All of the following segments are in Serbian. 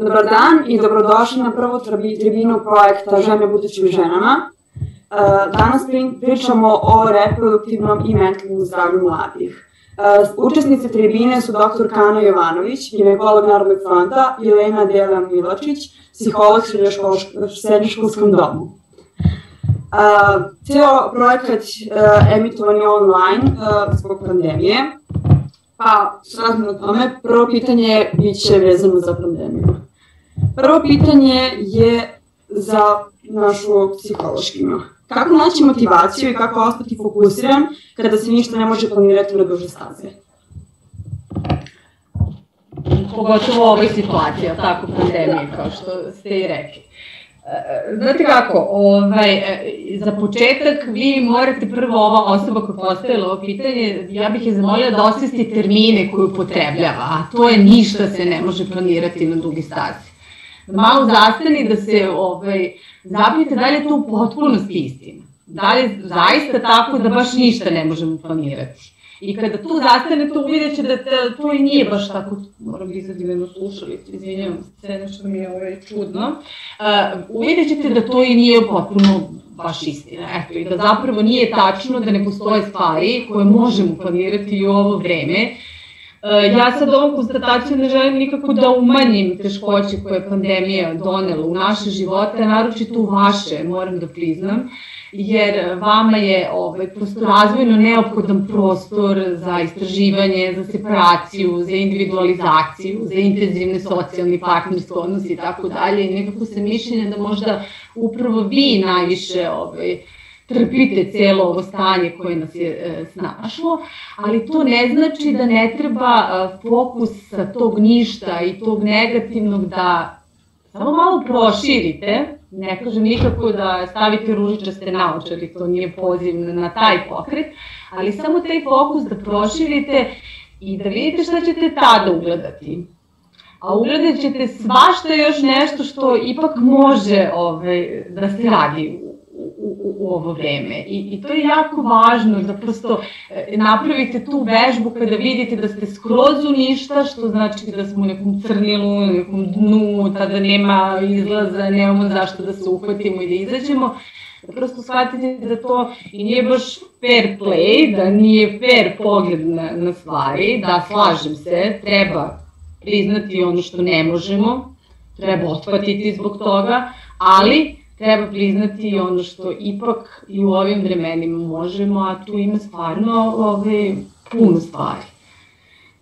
Dobar dan i dobrodošli na prvu tribinu projekta Žene budućim ženama. E, danas pričamo o reproduktivnom i mentalnom zdravlju mladih. E, učesnice tribine su dr. Kana Jovanović, ginekolog Narodnog fronta, i Dela Miločić, psiholog srednjoškolskom domu. Uh, ceo projekat emitovan je online zbog pandemije, pa srazno tome, prvo pitanje biće vezano za pandemiju. Prvo pitanje je za našu psihološkinu. Kako naći motivaciju i kako ostati fokusiran kada se ništa ne može planirati na duže staze? Pogotovo u ovoj situaciji, tako, pandemije, kao što ste i rekli. E, znate kako, ovaj, e, za početak vi morate prvo ova osoba koja postavila ovo pitanje, ja bih je zamolila da osvesti termine koje upotrebljava, a to je ništa se ne može planirati na dugi stazi. Malo zastani da se ovaj, zapijete da li je to u potpunosti istina. Da li je zaista tako da baš ništa ne možemo planirati. I kada tu zastanete, uvidjet će da te, to i nije baš tako, moram da izadim jednu slušalicu, izvinjavam se, nešto mi je ovaj, čudno, uh, uvidjet ćete da to i nije potpuno baš istina. Eto, i da zapravo nije tačno da ne postoje stvari koje možemo planirati u ovo vreme, Uh, ja sad ovom konstatacijom ne želim nikako da umanjim teškoće koje je pandemija donela u naše živote, naročito u vaše, moram da priznam jer vama je ovaj, prosto razvojno neophodan prostor za istraživanje, za separaciju, za individualizaciju, za intenzivne socijalni partnerske odnosi i tako dalje. I nekako se mišljenja da možda upravo vi najviše ovaj, trpite celo ovo stanje koje nas je e, snašlo, ali to ne znači da ne treba e, fokus sa tog ništa i tog negativnog da samo malo proširite, ne kažem nikako da stavite ružičaste naočari, to nije poziv na taj pokret, ali samo taj fokus da proširite i da vidite šta ćete tada ugledati. A ugledat ćete svašta još nešto što ipak može ovaj, da se radi u, u ovo vreme. I, I to je jako važno da prosto e, napravite tu vežbu kada vidite da ste skroz u ništa, što znači da smo u nekom crnilu, u nekom dnu, tada nema izlaza, nemamo zašto da se uhvatimo i da izađemo da prosto shvatite da to i nije baš fair play, da nije fair pogled na, na stvari, da slažem se, treba priznati ono što ne možemo, treba otpatiti zbog toga, ali treba priznati ono što ipak i u ovim vremenima možemo, a tu ima stvarno ove, puno stvari.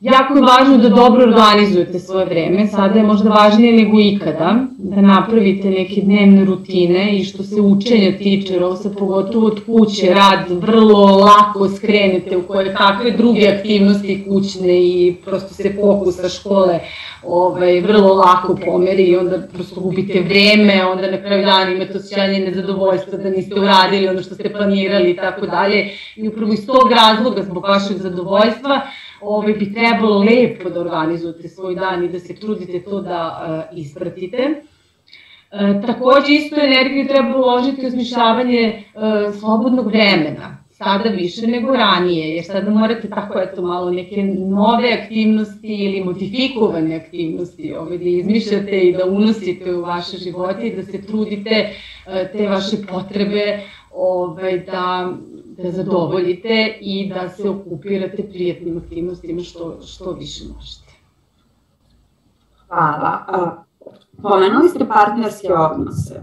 Jako je važno da dobro organizujete svoje vreme, sada je možda važnije nego ikada, da napravite neke dnevne rutine i što se učenja tiče, ovo se pogotovo od kuće, rad, vrlo lako skrenete u koje kakve druge aktivnosti kućne i prosto se fokus sa škole ovaj, vrlo lako pomeri i onda prosto gubite vreme, onda na kraju dana imate osjećanje nezadovoljstva da niste uradili ono što ste planirali i tako dalje. I upravo iz tog razloga, zbog vašeg zadovoljstva, ovaj, bi trebalo lepo da organizujete svoj dan i da se trudite to da uh, ispratite. E, takođe, isto energiju treba uložiti u osmišljavanje e, slobodnog vremena sada više nego ranije, jer sada morate tako eto malo neke nove aktivnosti ili modifikovane aktivnosti ove, da izmišljate i da unosite u vaše živote i da se trudite e, te vaše potrebe ovaj, da, da zadovoljite i da se okupirate prijatnim aktivnostima što, što više možete. Hvala. Pomenuli ste partnerske odnose.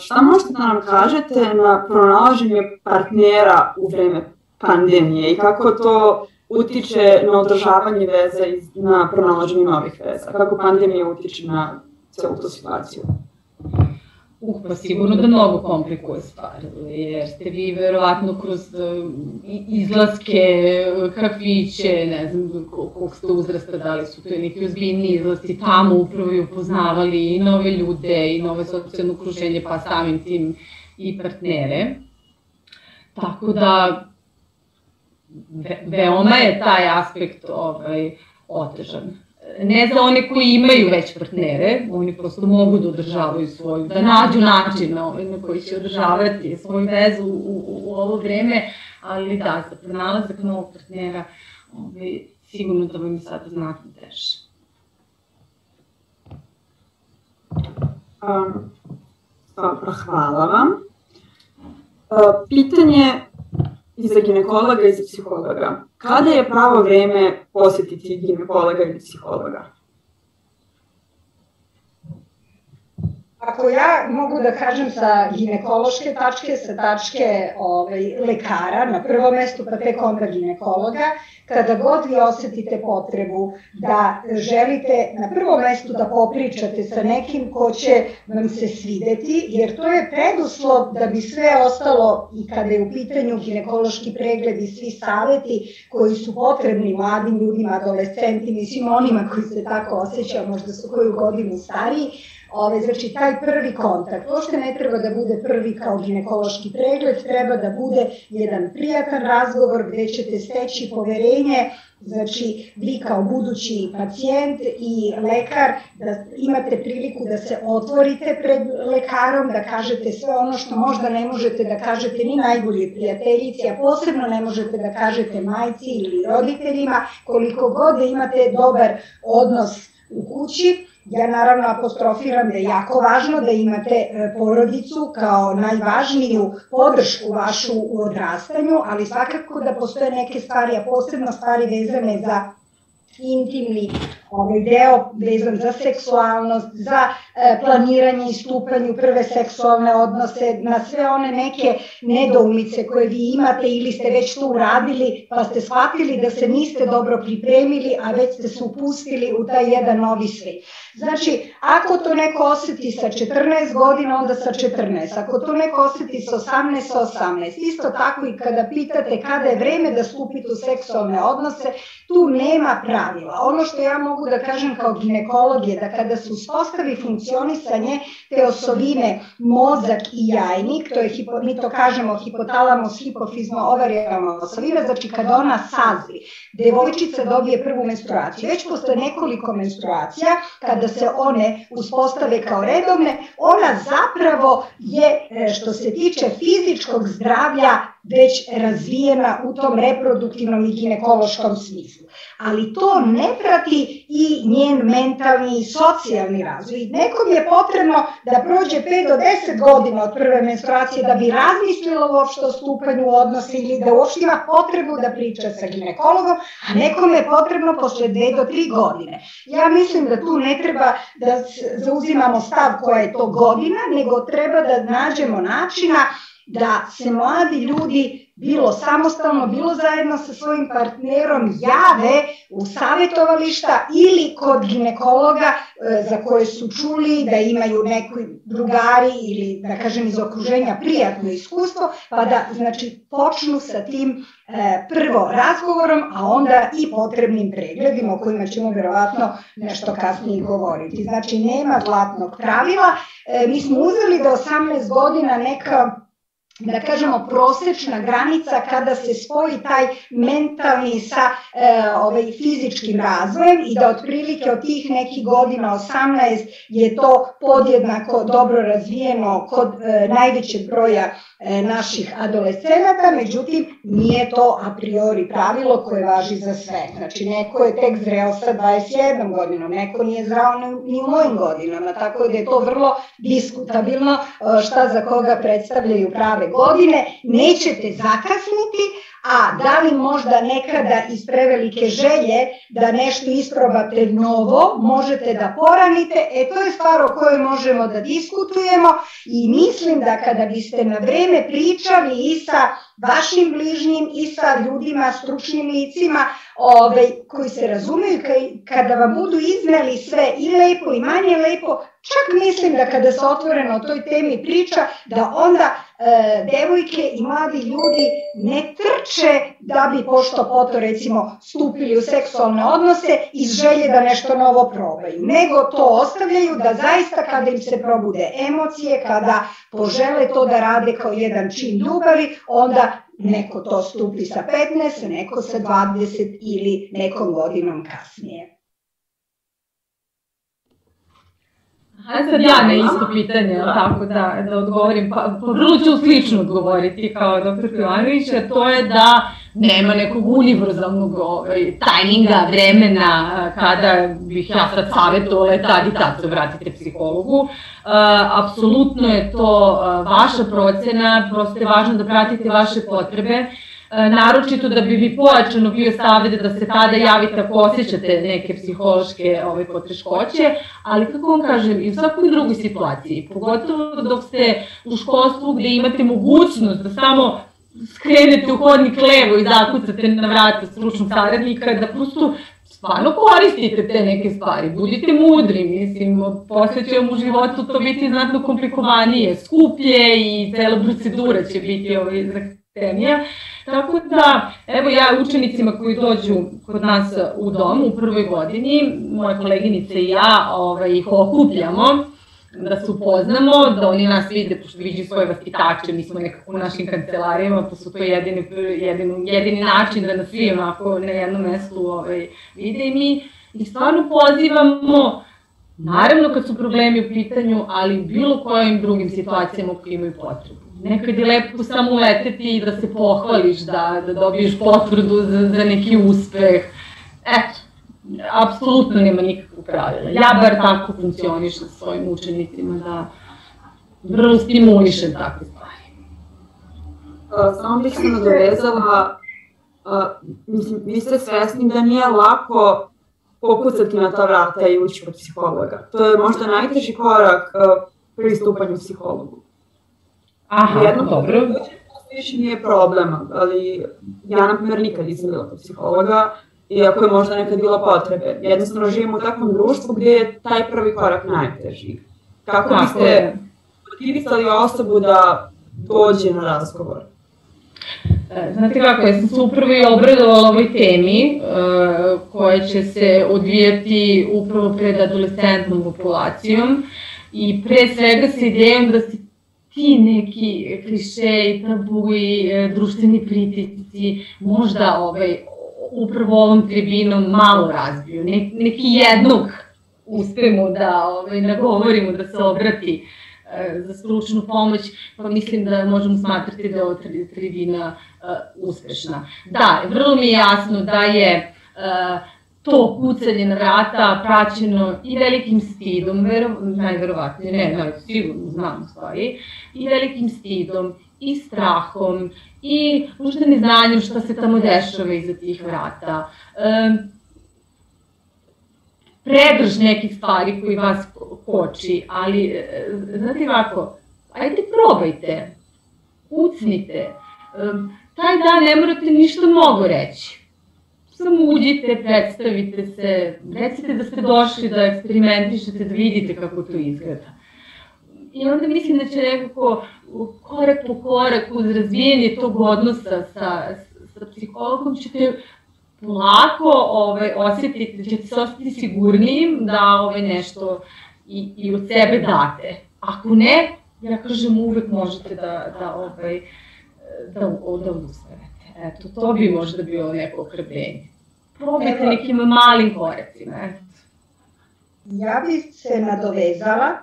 Šta možete da nam kažete na pronalaženje partnera u vreme pandemije i kako to utiče na održavanje veza i na pronalaženje novih veza? Kako pandemija utiče na celu tu situaciju? Uh, pa sigurno da mnogo komplikuje stvar, jer ste vi verovatno kroz uh, izlaske, kafiće, ne znam koliko ste uzrasta, da li su to neki ozbiljni izlasti, tamo upravo i upoznavali i nove ljude i nove socijalno okruženje, pa samim tim i partnere. Tako da, ve, veoma je taj aspekt ovaj, otežan ne za one koji imaju već partnere, oni prosto mogu da održavaju svoju, da nađu način na, ovaj, na koji će održavati svoju vezu u, u, u ovo vreme, ali da, za pronalazak novog partnera ovaj, sigurno da vam je sada znatno teže. Um, dobro, hvala vam. Uh, pitanje i za ginekologa i za psihologa. Kada je pravo vreme posetiti ginekologa ili psihologa? Ako ja mogu da kažem sa ginekološke tačke, sa tačke ovaj, lekara na prvo mesto, pa tek onda ginekologa, kada god vi osetite potrebu da želite na prvo mesto da popričate sa nekim ko će vam se svideti, jer to je preduslov da bi sve ostalo i kada je u pitanju ginekološki pregled i svi saveti koji su potrebni mladim ljudima, adolescentima i svim onima koji se tako osjećaju, možda su koju godinu stariji, Ove, znači, taj prvi kontakt, uopšte ne treba da bude prvi kao ginekološki pregled, treba da bude jedan prijatan razgovor gde ćete steći poverenje, znači vi kao budući pacijent i lekar da imate priliku da se otvorite pred lekarom, da kažete sve ono što možda ne možete da kažete ni najbolje prijateljici, a posebno ne možete da kažete majci ili roditeljima, koliko god da imate dobar odnos u kući, Ja naravno apostrofiram da je jako važno da imate e, porodicu kao najvažniju podršku vašu u odrastanju, ali svakako da postoje neke stvari, a posebno stvari vezane za intimni ovaj deo vezan za seksualnost, za e, planiranje i stupanje u prve seksualne odnose, na sve one neke nedoumice koje vi imate ili ste već to uradili pa ste shvatili da se niste dobro pripremili, a već ste se upustili u taj jedan novi svet. Znači, ako to neko oseti sa 14 godina, onda sa 14. Ako to neko oseti sa 18, sa 18. Isto tako i kada pitate kada je vreme da stupite u seksualne odnose, tu nema pravila. Ono što ja mogu da kažem kao ginekolog je da kada se uspostavi funkcionisanje te osovine mozak i jajnik, to je, hipo, mi to kažemo hipotalamos, hipofizmo, ovarijalna osovina, znači kada ona sazri, devojčica dobije prvu menstruaciju. Već posle nekoliko menstruacija, kada se one uspostave kao redovne, ona zapravo je, e, što se tiče fizičkog zdravlja, već razvijena u tom reproduktivnom i ginekološkom smislu. Ali to ne prati i njen mentalni i socijalni razvoj. Nekom je potrebno da prođe 5 do 10 godina od prve menstruacije da bi razmislila uopšte o stupanju u odnose ili da uopšte ima potrebu da priča sa ginekologom, a nekom je potrebno posle 2 do 3 godine. Ja mislim da tu ne treba da zauzimamo stav koja je to godina, nego treba da nađemo načina da se mladi ljudi bilo samostalno, bilo zajedno sa svojim partnerom jave u savjetovališta ili kod ginekologa e, za koje su čuli da imaju neki drugari ili da kažem iz okruženja prijatno iskustvo, pa da znači počnu sa tim e, prvo razgovorom, a onda i potrebnim pregledima o kojima ćemo verovatno nešto kasnije govoriti. Znači nema zlatnog pravila, e, mi smo uzeli da 18 godina neka da kažemo prosečna granica kada se spoji taj mentalni sa e, ovaj fizičkim razvojem i da otprilike od tih nekih godina 18 je to podjednako dobro razvijeno kod e, najvećeg broja naših adolescenata, međutim nije to a priori pravilo koje važi za sve. Znači neko je tek zreo sa 21 godinom, neko nije zrao ni u mojim godinama, tako da je to vrlo diskutabilno e, šta za koga predstavljaju prave godine, nećete zakasniti, a da li možda nekada iz prevelike želje da nešto isprobate novo, možete da poranite, e to je stvar o kojoj možemo da diskutujemo i mislim da kada biste na vreme pričali i sa vašim bližnjim i sa ljudima, stručnim licima ove, koji se razumeju, kada vam budu izneli sve i lepo i manje lepo, čak mislim da kada se otvoreno o toj temi priča, da onda e, devojke i mladi ljudi ne trče da bi pošto poto recimo stupili u seksualne odnose iz želje da nešto novo probaju, nego to ostavljaju da zaista kada im se probude emocije, kada požele to da rade kao jedan čin ljubavi, onda neko to stupi sa 15, neko sa 20 ili nekom godinom kasnije. Hajde sad ja na isto pitanje, tako da, da odgovorim, pa, pa vrlo ću slično odgovoriti kao dr. Pilanović, a to je da nema nekog univerzalnog ovaj, tajminga, vremena kada bih ja sad savjetovala tad i tad se vratite psihologu. Apsolutno je to vaša procena, prosto je važno da pratite vaše potrebe. Naročito da bi vi pojačano bio savjet da se tada javite ako osjećate neke psihološke ove, ovaj, potreškoće, ali kako vam kažem, i u svakoj drugoj situaciji, pogotovo dok ste u školstvu gde imate mogućnost da samo skrenete u hodnik levo i zakucate na vrata stručnog saradnika, da prosto stvarno koristite te neke stvari, budite mudri, mislim, posle će vam u životu to biti znatno komplikovanije, skuplje i cela procedura će biti ovaj, zahtevnija. Tako da, evo ja učenicima koji dođu kod nas u dom u prvoj godini, moje koleginice i ja ovaj, ih okupljamo, da se upoznamo, da oni nas vide, pošto viđu svoje vaspitače, mi smo nekako u našim kancelarijama, pa su to jedini, jedini, jedini način da nas svi onako na jednom mestu ovaj, vide i mi ih stvarno pozivamo, naravno kad su problemi u pitanju, ali u bilo kojim drugim situacijama koji imaju potrebu. Nekad je lepo samo uleteti i da se pohvališ, da, da dobiješ potvrdu za, za neki uspeh. Eto, apsolutno nema nikakvog pravila. Ja bar tako funkcionišem sa svojim učenicima da vrlo stimulišem takve stvari. samo bih se nadovezala, mislim, vi ste svesni da nije lako pokucati na ta vrata i ući kod psihologa. To je možda najteži korak pri stupanju psihologu. Aha, Jedno, dobro. Više nije problem, ali ja, na primjer, nikad nisam bila kod psihologa, iako je možda nekad bilo potrebe. Jednostavno živimo u takvom društvu gde je taj prvi korak najteži. Kako biste motivisali osobu da dođe na razgovor? E, znate kako, ja sam se upravo i obradovala ovoj temi uh, koja će se odvijati upravo pred adolescentnom populacijom i pre svega sa idejom da se ti neki klišeji, tabuji, e, društveni pritisci možda ovaj, upravo ovom tribinom malo razbiju. Ne, neki jednog uspemo da ovaj, nagovorimo da se obrati e, za stručnu pomoć, pa mislim da možemo smatrati da je ova tribina e, uspešna. Da, vrlo mi je jasno da je e, to kucanje na vrata praćeno i velikim stidom, vero, najverovatnije, ne, ne, sigurno znam stvari, i velikim stidom, i strahom, i možda neznanjem šta se tamo dešava iza tih vrata. Um, predrž nekih stvari koji vas koči, ali e, znate ovako, ajde probajte, ucnite. Um, taj dan ne morate ništa mnogo reći. Samo uđite, predstavite se, recite da ste došli da eksperimentišete, da vidite kako to izgleda. I onda mislim da će nekako korak po korak uz razvijenje tog odnosa sa, sa psihologom ćete polako ovaj, osetiti, da ćete se osetiti sigurnijim da ovaj, nešto i, i od sebe date. Ako ne, ja kažem uvek možete da, da, ovaj, da, da ustanete. Eto, to bi možda bilo neko okrepljenje. Probajte nekim malim koracima. Eto. Ja bih se nadovezala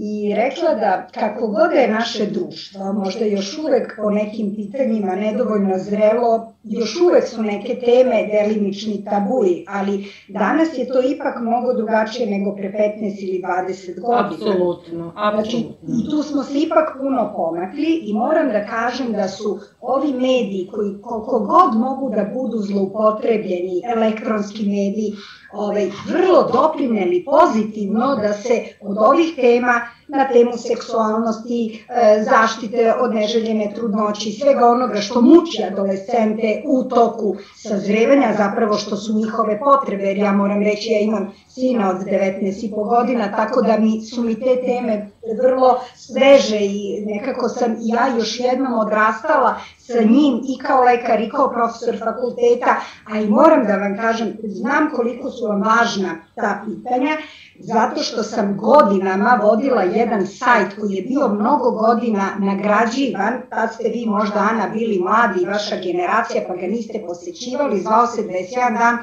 i rekla da kako god je naše društvo, možda još uvek po nekim pitanjima nedovoljno zrelo, još uvek su neke teme delimični tabuji, ali danas je to ipak mnogo drugačije nego pre 15 ili 20 godina. Apsolutno, apsolutno. Znači, tu smo se ipak puno pomakli i moram da kažem da su ovi mediji koji koliko god mogu da budu zloupotrebljeni, elektronski mediji, ovaj, vrlo doprineli pozitivno da se od ovih tema na temu seksualnosti, e, zaštite od neželjene trudnoći, svega onoga što muči adolescente u toku sazrevanja, zapravo što su njihove potrebe, jer ja moram reći, ja imam sina od 19,5 godina, tako da mi su mi te teme vrlo sveže i nekako sam i ja još jednom odrastala sa njim i kao lekar i kao profesor fakulteta, a i moram da vam kažem, znam koliko su vam važna ta pitanja, zato što sam godinama vodila jedan sajt koji je bio mnogo godina nagrađivan, tad ste vi možda Ana bili mladi vaša generacija pa ga niste posećivali, zvao se 21 dan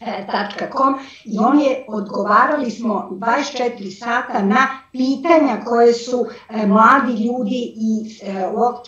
.com. I on je, odgovarali smo 24 sata na pitanja koje su e, mladi ljudi i e,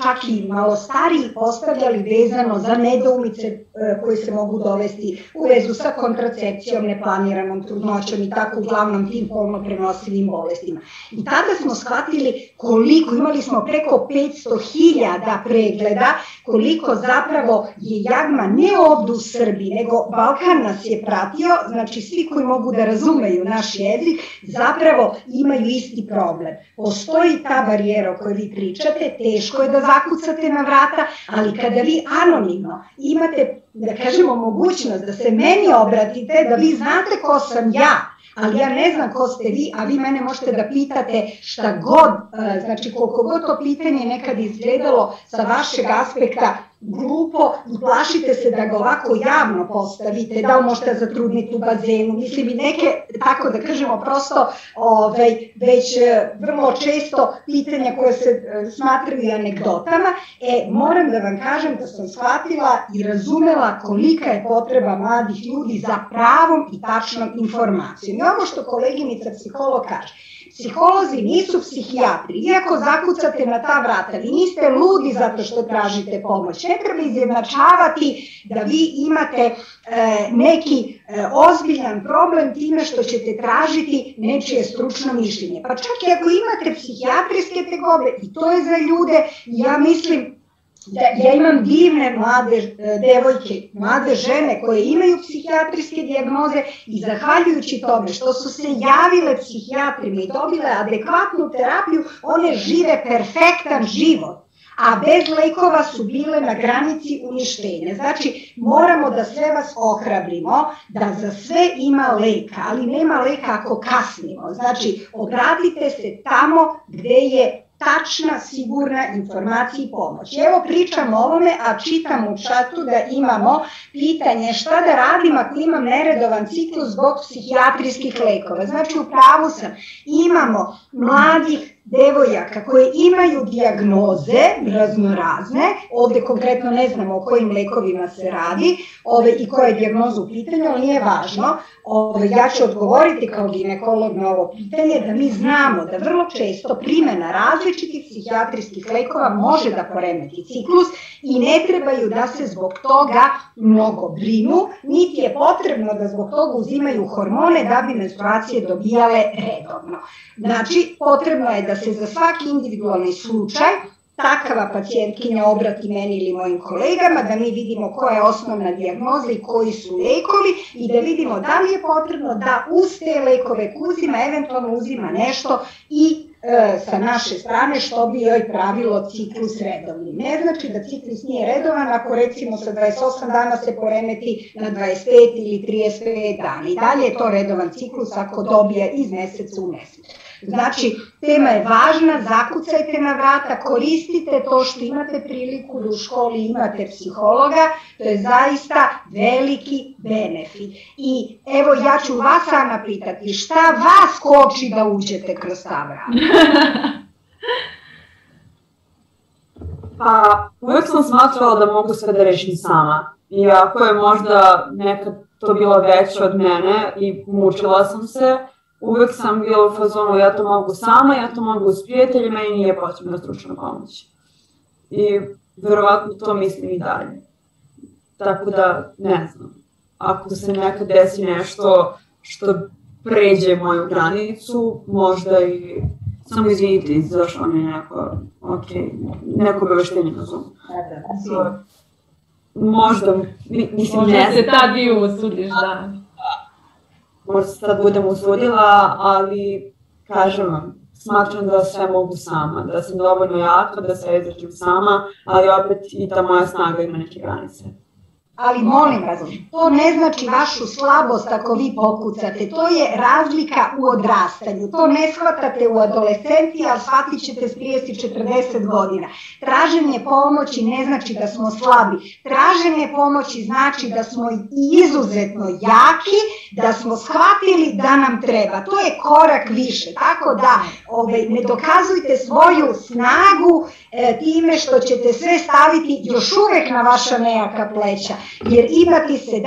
čak i malo stariji postavljali vezano za nedoumice e, koje se mogu dovesti u vezu sa kontracepcijom, neplaniranom trudnoćom i tako uglavnom tim polno prenosivim bolestima. I tada smo shvatili koliko, imali smo preko 500.000 pregleda, koliko zapravo je jagma ne ovde u Srbiji, nego Balkan nas je pratio, znači svi koji mogu da razumeju naš jezik, zapravo imaju isti problem. Postoji ta barijera o kojoj vi pričate, teško je da zakucate na vrata, ali kada vi anonimno imate, da kažemo, mogućnost da se meni obratite, da vi znate ko sam ja, ali ja ne znam ko ste vi, a vi mene možete da pitate šta god, e, znači koliko god to pitanje nekad izgledalo sa vašeg aspekta glupo plašite se da ga ovako javno postavite, da li možete zatrudniti u bazenu, mislim i neke, tako da kažemo, prosto ovaj, već e, vrlo često pitanja koje se e, smatraju anegdotama, e, moram da vam kažem da sam shvatila i razumela kolika je potreba mladih ljudi za pravom i tačnom informacijom. I ovo što koleginica psiholog kaže, Psiholozi nisu psihijatri. Iako zakucate na ta vrata, vi niste ludi zato što tražite pomoć. Ne treba izjednačavati da vi imate e, neki e, ozbiljan problem time što ćete tražiti nečije stručno mišljenje. Pa čak i ako imate psihijatrijske tegobe, i to je za ljude, ja mislim da ja imam divne mlade e, devojke, mlade žene koje imaju psihijatrijske dijagnoze i zahvaljujući tome što su se javile psihijatrima i dobile adekvatnu terapiju, one žive perfektan život a bez lekova su bile na granici uništenja. Znači, moramo da sve vas ohrabrimo, da za sve ima leka, ali nema leka ako kasnimo. Znači, obratite se tamo gde je tačna, sigurna informacija i pomoć. Evo pričam o ovome, a čitam u čatu da imamo pitanje šta da radim ako imam neredovan ciklus zbog psihijatrijskih lekova. Znači u pravu sam, imamo mladih devojaka koje imaju diagnoze raznorazne, ovde konkretno ne znamo o kojim lekovima se radi ove, i koja je diagnoza u pitanju, ali nije važno. Ove, ja ću odgovoriti kao ginekolog na ovo pitanje da mi znamo da vrlo često primena različitih psihijatrijskih lekova može da poremeti ciklus i ne trebaju da se zbog toga mnogo brinu, niti je potrebno da zbog toga uzimaju hormone da bi menstruacije dobijale redovno. Znači, potrebno je da se za svaki individualni slučaj takava pacijentkinja obrati meni ili mojim kolegama, da mi vidimo koja je osnovna dijagnoza i koji su lekovi i da vidimo da li je potrebno da uz te lekove uzima, eventualno uzima nešto i sa naše strane što bi joj pravilo ciklus redovni. Ne znači da ciklus nije redovan ako recimo sa 28 dana se poremeti na 25 ili 35 dana. I dalje je to redovan ciklus ako dobije iz meseca u mesec. Znači, tema je važna, zakucajte na vrata, koristite to što imate priliku da u školi imate psihologa, to je zaista veliki benefit. I evo ja ću vas Ana pitati, šta vas koči da uđete kroz ta vrata? Pa, uvek sam smatrala da mogu sve da rešim sama. Iako je možda nekad to bilo veće od mene i mučila sam se, uvek sam bila u fazonu ja to mogu sama, ja to mogu s prijateljima i nije potrebna stručna pomoć. I verovatno to mislim i dalje. Tako da, ne znam, ako se nekad desi nešto što pređe moju granicu, možda i samo izvinite, izašlo mi neko, ok, neko obaveštenje na Zoom. Da, da, da. Možda, mislim, možda ne znam. Možda se tad i usudiš, da možda se sad budem usudila, ali kažem vam, smatram da sve mogu sama, da sam dovoljno jaka, da se izdržim sama, ali opet i ta moja snaga ima neke granice. Ali molim vas, to ne znači vašu slabost ako vi pokucate, to je razlika u odrastanju. To ne shvatate u adolescenciji, ali shvatit ćete s 30-40 godina. Traženje pomoći ne znači da smo slabi. Traženje pomoći znači da smo izuzetno jaki, da smo shvatili da nam treba. To je korak više. Tako da ovaj, ne dokazujte svoju snagu e, time što ćete sve staviti još uvek na vaša nejaka pleća jer imati 17,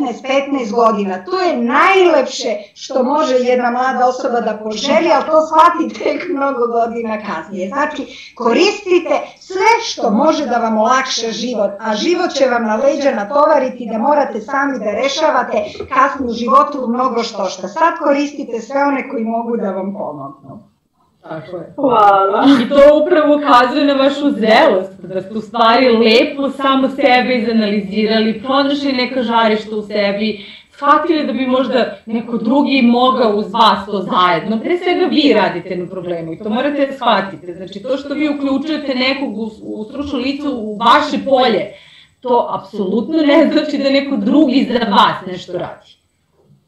16, 15 godina, to je najlepše što može jedna mlada osoba da poželi, ali to shvati tek mnogo godina kasnije. Znači, koristite sve što može da vam olakša život, a život će vam na leđa natovariti da morate sami da rešavate kasnije u životu mnogo što što. Sad koristite sve one koji mogu da vam pomognu. Tako je. Hvala. I to upravo ukazuje na vašu zelost, da ste u stvari lepo samo sebe izanalizirali, pronašli neka žarišta u sebi, shvatili da bi možda neko drugi mogao uz vas to zajedno. Pre svega vi radite na problemu i to morate da shvatite. Znači to što vi uključujete nekog u, u stručnu licu u vaše polje, to apsolutno ne znači da neko drugi za vas nešto radi.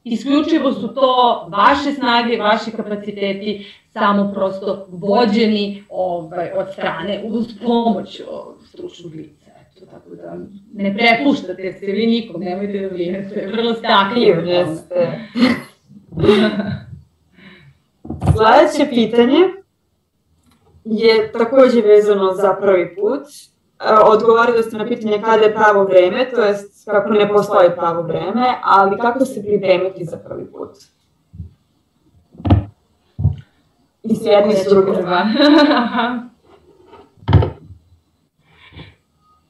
Isključivo su to vaše snage, vaši kapaciteti, samo prosto vođeni ovaj, od strane uz pomoć stručnog lica. Eto, tako da ne prepuštate se vi nikom, nemojte da brinete, vrlo ste aktivni. Jeste. Sledeće pitanje je takođe vezano za prvi put. E, odgovorili ste na pitanje kada je pravo vreme, to jest kako ne postoji pravo vreme, ali kako se pripremiti za prvi put? I s jedne s druge.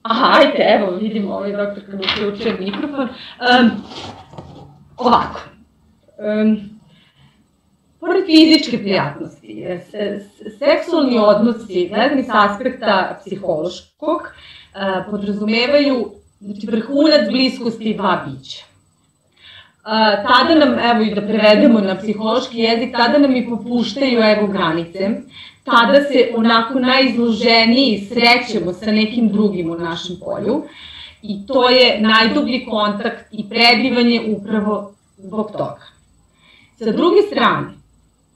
Aha, ajte, evo, vidimo ovaj doktor kad uključuje mikrofon. Um, ovako, um, pored fizičke prijatnosti, se, seksualni odnosi, gledani s aspekta psihološkog, uh, podrazumevaju znači, vrhunac bliskosti dva bića. Uh, tada nam, evo i da prevedemo na psihološki jezik, tada nam i popuštaju evo granice, tada se onako najizloženiji srećemo sa nekim drugim u našem polju i to je najdublji kontakt i prebivanje upravo zbog toga. Sa druge strane,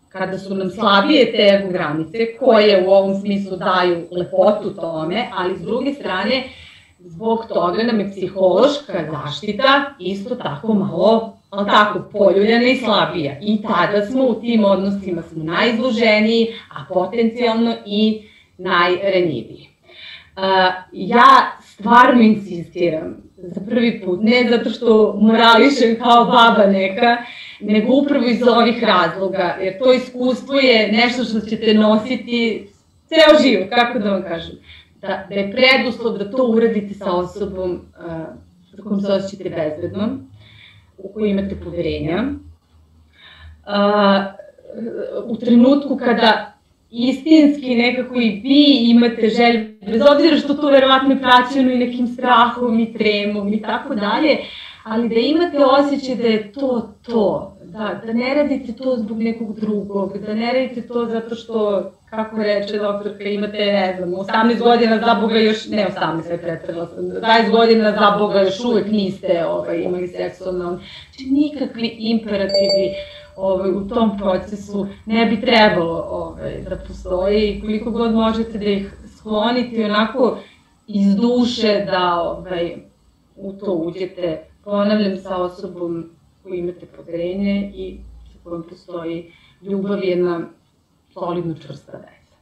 kada su nam slabije te granice, koje u ovom smislu daju lepotu tome, ali s druge strane, zbog toga nam je psihološka zaštita isto tako malo ali tako, poljuljena i slabija. I tada smo u tim odnosima smo najizloženiji, a potencijalno i najrenjiviji. Uh, ja stvarno insistiram za prvi put, ne zato što morališem kao baba neka, nego upravo iz ovih razloga, jer to iskustvo je nešto što ćete nositi ceo život, kako da vam kažem. Da, da je preduslov da to uradite sa osobom uh, sa kojom se osjećate bezbedno, u koju imate poverenja. A, u trenutku kada istinski nekako i vi imate želju, bez obzira što to verovatno je praćeno i nekim strahom i tremom i tako dalje, ali da imate osjećaj da je to to, da, da ne radite to zbog nekog drugog, da ne radite to zato što, kako reče doktorka, imate, ne znam, 18 godina za Boga još, ne 18, sve pretrla sam, 20 godina za Boga još uvek niste ovaj, imali seksualno, znači nikakvi imperativi ovaj, u tom procesu ne bi trebalo ovaj, da postoji. I koliko god možete da ih sklonite onako iz duše da ovaj, u to uđete, ponavljam sa osobom koju imate poverenje i sa kojom postoji ljubav i jedna solidno čvrsta veza.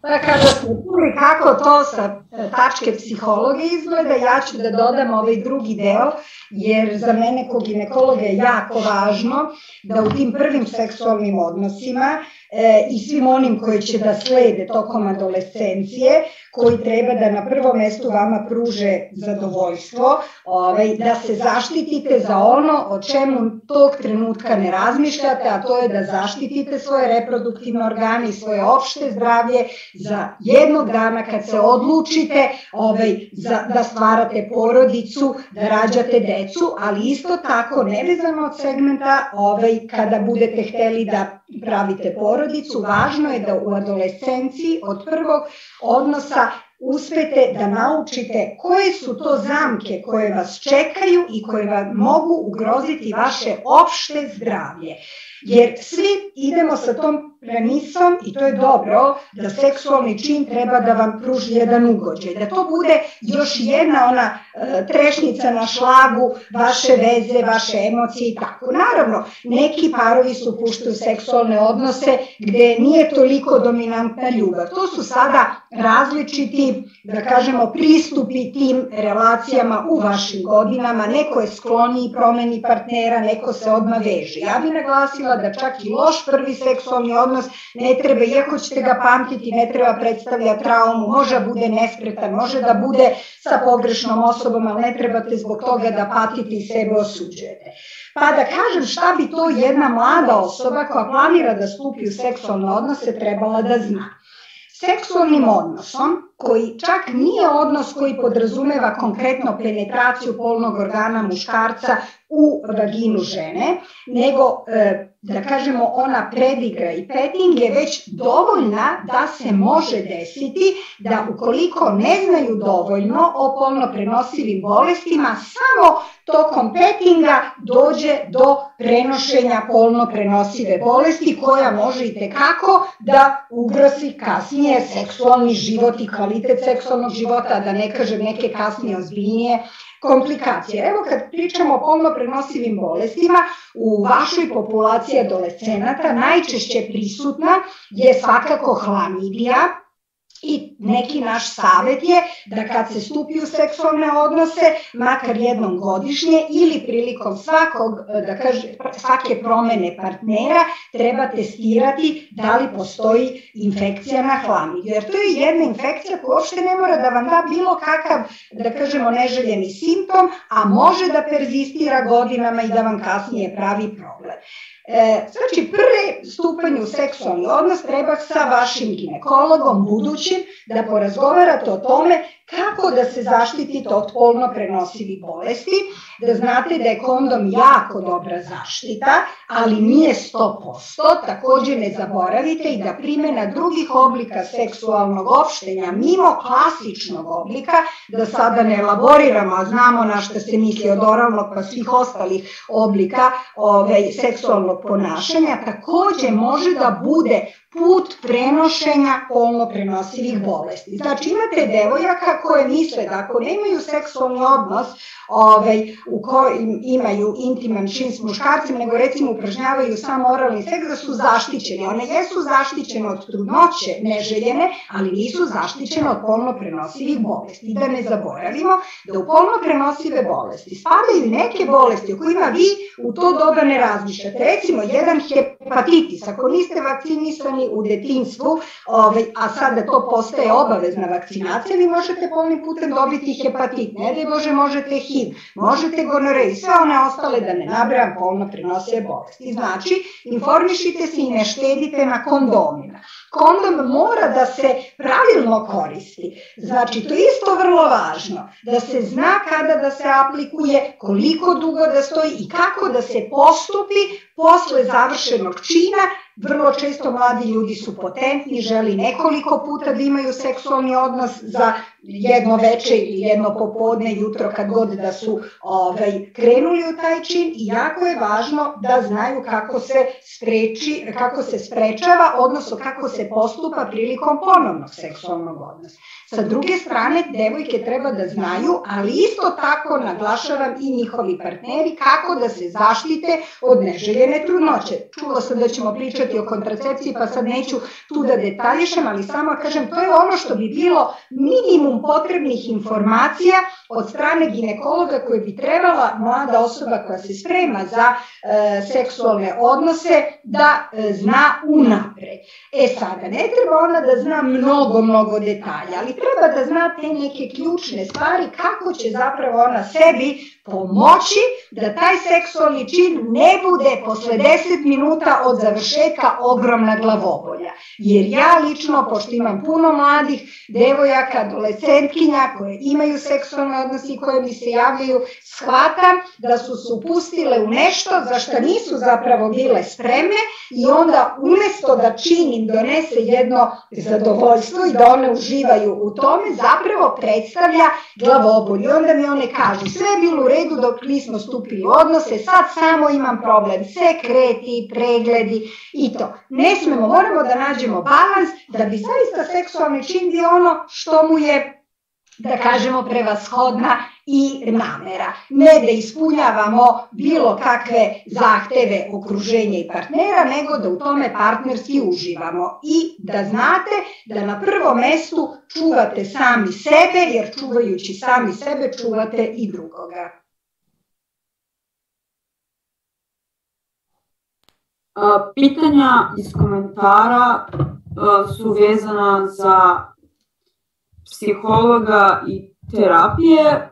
Pa kada smo čuli kako to sa tačke psihologije izgleda, ja ću da dodam ovaj drugi deo, jer za mene kog ginekologa je jako važno da u tim prvim seksualnim odnosima e, i svim onim koji će da slede tokom adolescencije, koji treba da na prvom mestu vama pruže zadovoljstvo, ovaj, da se zaštitite za ono o čemu tog trenutka ne razmišljate, a to je da zaštitite svoje reproduktivne organe i svoje opšte zdravlje za jednog dana kad se odlučite ovaj, za, da stvarate porodicu, da rađate decu, ali isto tako nevezano od segmenta ovaj, kada budete hteli da pravite porodicu, važno je da u adolescenciji od prvog odnosa uspete da naučite koje su to zamke koje vas čekaju i koje vam mogu ugroziti vaše opšte zdravlje. Jer svi idemo sa tom premisom, i to je dobro, da seksualni čin treba da vam pruži jedan ugođaj, da to bude još jedna ona e, trešnica na šlagu vaše veze, vaše emocije i tako. Naravno, neki parovi su puštaju seksualne odnose gde nije toliko dominantna ljubav. To su sada različiti, da kažemo, pristupi tim relacijama u vašim godinama. Neko je skloniji promeni partnera, neko se odmah veže. Ja bih naglasila da čak i loš prvi seksualni odnos ne treba, iako ćete ga pamtiti, ne treba predstavlja traumu, može da bude nespretan, može da bude sa pogrešnom osobom, ali ne trebate zbog toga da patite i sebe osuđujete. Pa da kažem šta bi to jedna mlada osoba koja planira da stupi u seksualne odnose trebala da zna. Seksualnim odnosom, koji čak nije odnos koji podrazumeva konkretno penetraciju polnog organa muškarca u vaginu žene, nego e, da kažemo ona predigra i petting je već dovoljna da se može desiti da ukoliko ne znaju dovoljno o polno prenosivim bolestima, samo tokom pettinga dođe do prenošenja polno prenosive bolesti koja može i tekako da ugrosi kasnije seksualni život i kvalitet seksualnog života, da ne kažem neke kasnije ozbiljnije komplikacije. Evo kad pričamo o polno prenosivim bolestima, u vašoj populaciji adolescenata najčešće prisutna je svakako hlamidija, I neki naš savet je da kad se stupi u seksualne odnose, makar jednom godišnje ili prilikom svakog, da kaže, svake promene partnera, treba testirati da li postoji infekcija na hlamidiju. Jer to je jedna infekcija koja uopšte ne mora da vam da bilo kakav, da kažemo, neželjeni simptom, a može da perzistira godinama i da vam kasnije pravi problem. E, znači, prvi stupanje u seksualni odnos treba sa vašim ginekologom budućim da porazgovarate o tome kako da se zaštitite od polno prenosivih bolesti, da znate da je kondom jako dobra zaštita, ali nije 100%, takođe ne zaboravite i da primjena drugih oblika seksualnog opštenja mimo klasičnog oblika, da sada ne elaboriramo, a znamo na što se misli od oralnog pa svih ostalih oblika ove, seksualnog ponašanja, takođe može da bude put prenošenja polno prenosivih bolesti. Znači imate devojaka koje misle da ako nemaju seksualni odnos ovaj, u kojim imaju intiman čin s muškarcima, nego recimo upražnjavaju samo oralni seks, da su zaštićeni. One jesu zaštićene od trudnoće neželjene, ali nisu zaštićene od polno prenosivih bolesti. Da ne zaboravimo da u polno prenosive bolesti spadaju neke bolesti o kojima vi u to doba ne razmišljate. Recimo, jedan hepatitis, ako niste vakcinisani u detinstvu, ovaj, a sada to postaje obavezna vakcinacija, vi možete polnim putem dobiti hepatit. Ne da Bože, možete HIV možete gonore i sve one ostale da ne nabrajam polno prenose bolesti. Znači, informišite se i ne štedite na kondomima. Kondom mora da se pravilno koristi. Znači, to je isto vrlo važno. Da se zna kada da se aplikuje, koliko dugo da stoji i kako da se postupi posle završenog čina Vrlo često mladi ljudi su potentni, želi nekoliko puta da imaju seksualni odnos za jedno veče ili jedno popodne, jutro, kad god da su ovaj, krenuli u taj čin i jako je važno da znaju kako se spreči, kako se sprečava, odnosno kako se postupa prilikom ponovnog seksualnog odnosa. Sa druge strane, devojke treba da znaju, ali isto tako naglašavam i njihovi partneri, kako da se zaštite od neželjene trudnoće. Čula sam da ćemo pričati o kontracepciji, pa sad neću tu da detaljišem, ali samo kažem, to je ono što bi bilo minimum potrebnih informacija od strane ginekologa koje bi trebala mlada osoba koja se sprema za e, seksualne odnose da e, zna unapred. E sada, ne treba ona da zna mnogo, mnogo detalja, ali treba da zna te neke ključne stvari kako će zapravo ona sebi pomoći da taj seksualni čin ne bude posle 10 minuta od završetka ogromna glavobolja. Jer ja lično, pošto imam puno mladih devojaka, adolescentkinja koje imaju seksualne odnose i koje mi se javljaju, shvatam da su se upustile u nešto za što nisu zapravo bile spremne i onda umesto da čin im donese jedno zadovoljstvo i da one uživaju u tome, zapravo predstavlja glavobolju. I onda mi one kažu, sve je bilo u redu, redu dok nismo stupili u odnose, sad samo imam problem, sekreti, pregledi i to. Ne smemo, moramo da nađemo balans da bi zaista seksualni čin bio ono što mu je da kažemo prevashodna i namera. Ne da ispunjavamo bilo kakve zahteve okruženja i partnera, nego da u tome partnerski uživamo. I da znate da na prvom mestu čuvate sami sebe, jer čuvajući sami sebe čuvate i drugoga. Pitanja iz komentara su vezana za psihologa i terapije.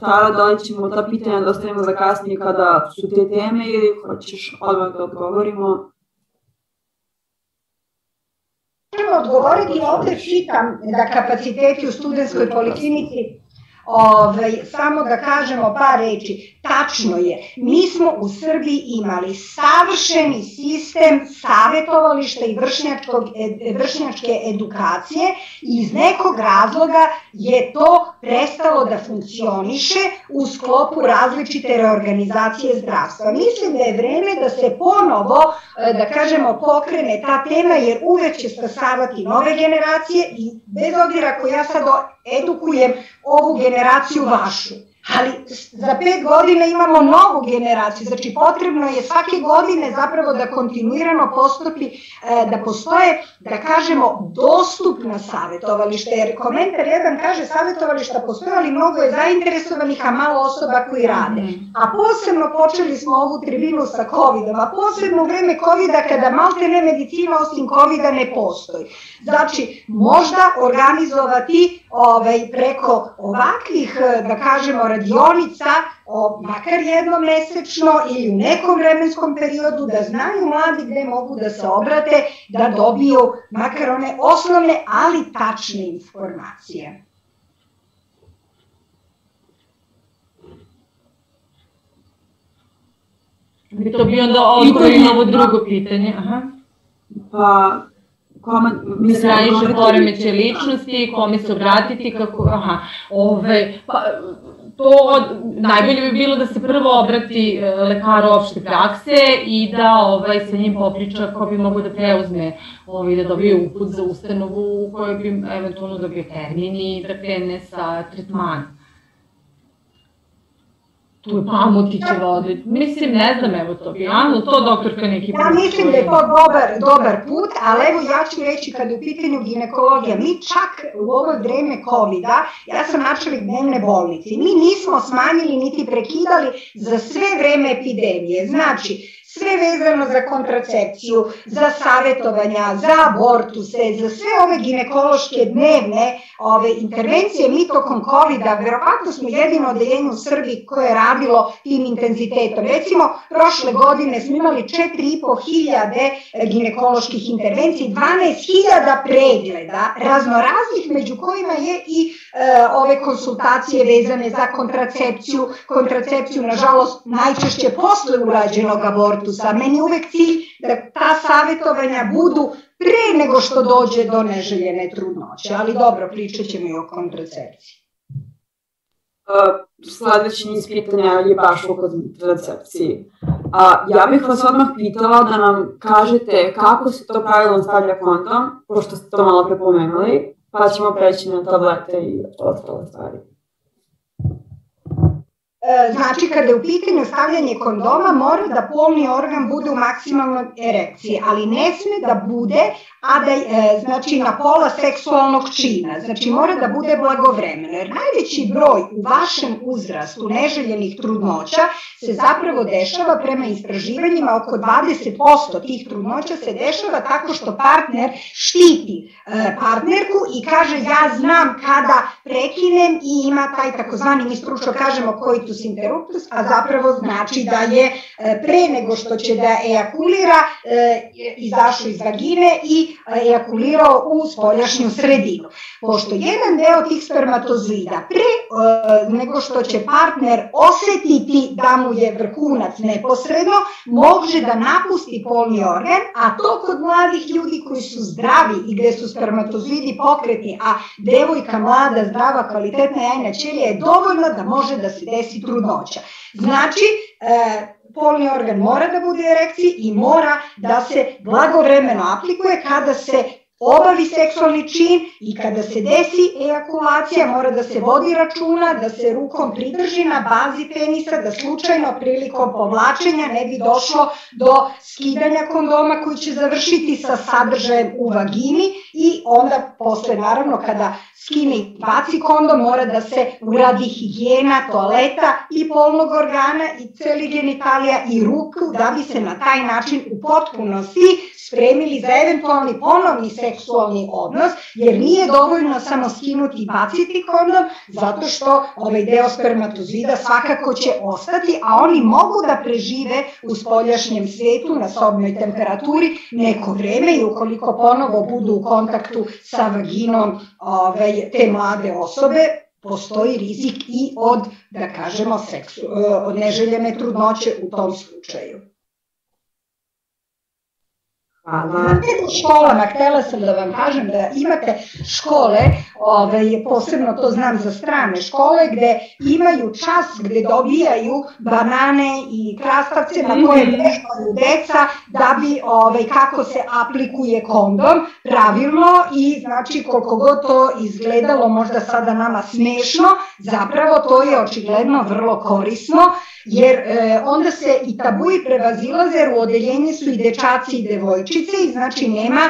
Tara, da li ćemo ta pitanja da ostavimo za kasnije kada su te teme ili hoćeš odmah da odgovorimo? Možemo odgovoriti, ovde čitam da kapaciteti u studenskoj poliklinici Ovaj, samo da kažemo par reči. Tačno je, mi smo u Srbiji imali savršeni sistem savjetovališta i vršnjačke edukacije i iz nekog razloga je to prestalo da funkcioniše u sklopu različite reorganizacije zdravstva. Mislim da je vreme da se ponovo, e, da kažemo, pokrene ta tema jer uvek će stasavati nove generacije i bez obzira ako ja sad edukujem ovu generaciju vašu, ali za pet godina imamo novu generaciju, znači potrebno je svake godine zapravo da kontinuirano postupi, e, da postoje, da kažemo, dostupna savjetovališta, jer komentar jedan kaže savjetovališta postoje, ali mnogo je zainteresovanih, a malo osoba koji rade. Mhm. A posebno počeli smo ovu tribinu sa COVID-om, a posebno u vreme COVID-a kada malte ne medicina osim COVID-a ne postoji. Znači, možda organizovati ovaj, preko ovakvih, da kažemo, radionica, o, makar jednom mesečno ili u nekom vremenskom periodu, da znaju mladi gde mogu da se obrate, da dobiju makar one osnovne, ali tačne informacije. Bi to bi onda odgovor na ovo drugo pitanje. Aha. Pa, kome, mislim, najviše poremeće ličnosti, kome se obratiti, kako, aha, ove, pa, to najbolje bi bilo da se prvo obrati e, lekaru opšte prakse i da ovaj, sa njim popriča ko bi mogo da preuzme ovaj, da dobije uput za ustanovu u kojoj bi eventualno dobio termin i da krene sa tretmanom tu je Pamutićeva odred. Mislim, ne znam, evo to bi, ano, to doktorka neki put. Ja mislim da je to dobar, dobar put, ali evo ja ću reći kada je u pitanju ginekologija, mi čak u ovo vreme COVID-a, ja sam načeli dnevne bolnice, mi nismo smanjili niti prekidali za sve vreme epidemije. Znači, sve vezano za kontracepciju, za savjetovanja, za abortuse, za sve ove ginekološke dnevne ove intervencije, mi tokom COVID-a, verovatno smo jedino odeljenje u Srbiji koje je radilo tim intenzitetom. Recimo, prošle godine smo imali 4,5 hiljade ginekoloških intervencija, 12 hiljada pregleda, raznoraznih, među kojima je i e, ove konsultacije vezane za kontracepciju, kontracepciju, nažalost, najčešće posle urađenog abortusa. Meni uvek cilj da ta savjetovanja budu pre nego što dođe do neželjene trudnoće, ali dobro, pričat ćemo i o kontracepciji. Uh, sledeći niz pitanja je baš o kontracepciji. A, ja bih vas odmah pitala da nam kažete kako se to pravilno stavlja kondom, pošto ste to malo prepomenuli, pa ćemo preći na tablete i ostale stvari. E, znači, kada je u pitanju stavljanje kondoma, mora da polni organ bude u maksimalnoj erekciji, ali ne sme da bude a da, e, znači, na pola seksualnog čina. Znači, mora da bude blagovremeno. Jer najveći broj u vašem uzrastu neželjenih trudnoća se zapravo dešava prema istraživanjima, oko 20% tih trudnoća se dešava tako što partner štiti e, partnerku i kaže ja znam kada prekinem i ima taj takozvani, mi stručno kažemo coitus interruptus, a zapravo znači da je e, pre nego što će da ejakulira e, izašao iz vagine i ejakulirao u spoljašnju sredinu. Pošto jedan deo tih spermatozida pre e, nego što će partner osetiti da mu je vrhunac neposredno, može da napusti polni organ, a to kod mladih ljudi koji su zdravi i gde su spermatozidi pokretni, a devojka mlada, zdrava, kvalitetna jajna ćelija je dovoljno da može da se desi trudnoća. Znači, e, polni organ mora da bude erekciji i mora da se blagovremeno aplikuje kada se obavi seksualni čin i kada se desi ejakulacija mora da se vodi računa, da se rukom pridrži na bazi penisa, da slučajno prilikom povlačenja ne bi došlo do skidanja kondoma koji će završiti sa sadržajem u vagini i onda posle naravno kada skine i baci kondom mora da se uradi higijena toaleta i polnog organa i celi genitalija i ruku da bi se na taj način u potpunosti spremili za eventualni ponovni seksualni odnos, jer nije dovoljno samo skinuti i baciti kondom, zato što ovaj deo spermatozida svakako će ostati, a oni mogu da prežive u spoljašnjem svetu na sobnoj temperaturi neko vreme i ukoliko ponovo budu u kontaktu sa vaginom ovaj, te mlade osobe, postoji rizik i od, da kažemo, seksu, od neželjene trudnoće u tom slučaju. Hvala. U školama, htela sam da vam kažem da imate škole, ovaj, posebno to znam za strane škole, gde imaju čas gde dobijaju banane i krastavce na koje vežbaju deca da bi ovaj, kako se aplikuje kondom pravilno i znači koliko god to izgledalo možda sada nama smešno, zapravo to je očigledno vrlo korisno jer e, onda se i tabuji prevazilaze, jer u odeljenju su i dečaci i devojčice i znači nema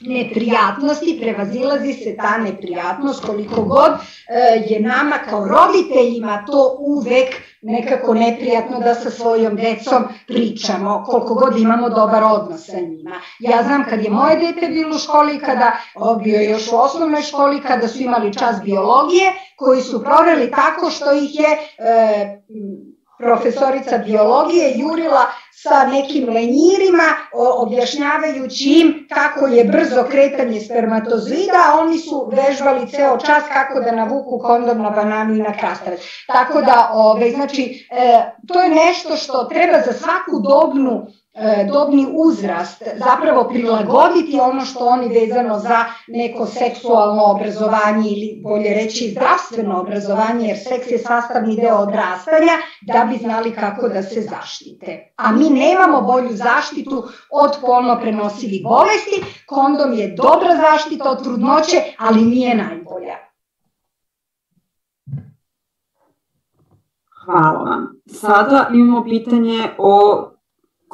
neprijatnosti, prevazilazi se ta neprijatnost koliko god e, je nama kao roditeljima to uvek nekako neprijatno da sa svojom decom pričamo, koliko god imamo dobar odnos sa njima. Ja znam kad je moje dete bilo u školi, kada bio je još u osnovnoj školi, kada su imali čas biologije, koji su proveli tako što ih je e, profesorica biologije jurila sa nekim lenjirima objašnjavajući im kako je brzo kretanje spermatozida, a oni su vežbali ceo čas kako da navuku kondom na bananu i na krastavac. Tako da, ove, znači, e, to je nešto što treba za svaku dobnu dobni uzrast zapravo prilagoditi ono što oni vezano za neko seksualno obrazovanje ili bolje reći zdravstveno obrazovanje jer seks je sastavni deo odrastanja da bi znali kako da se zaštite. A mi nemamo bolju zaštitu od polno prenosivih bolesti, kondom je dobra zaštita od trudnoće, ali nije najbolja. Hvala vam. Sada imamo pitanje o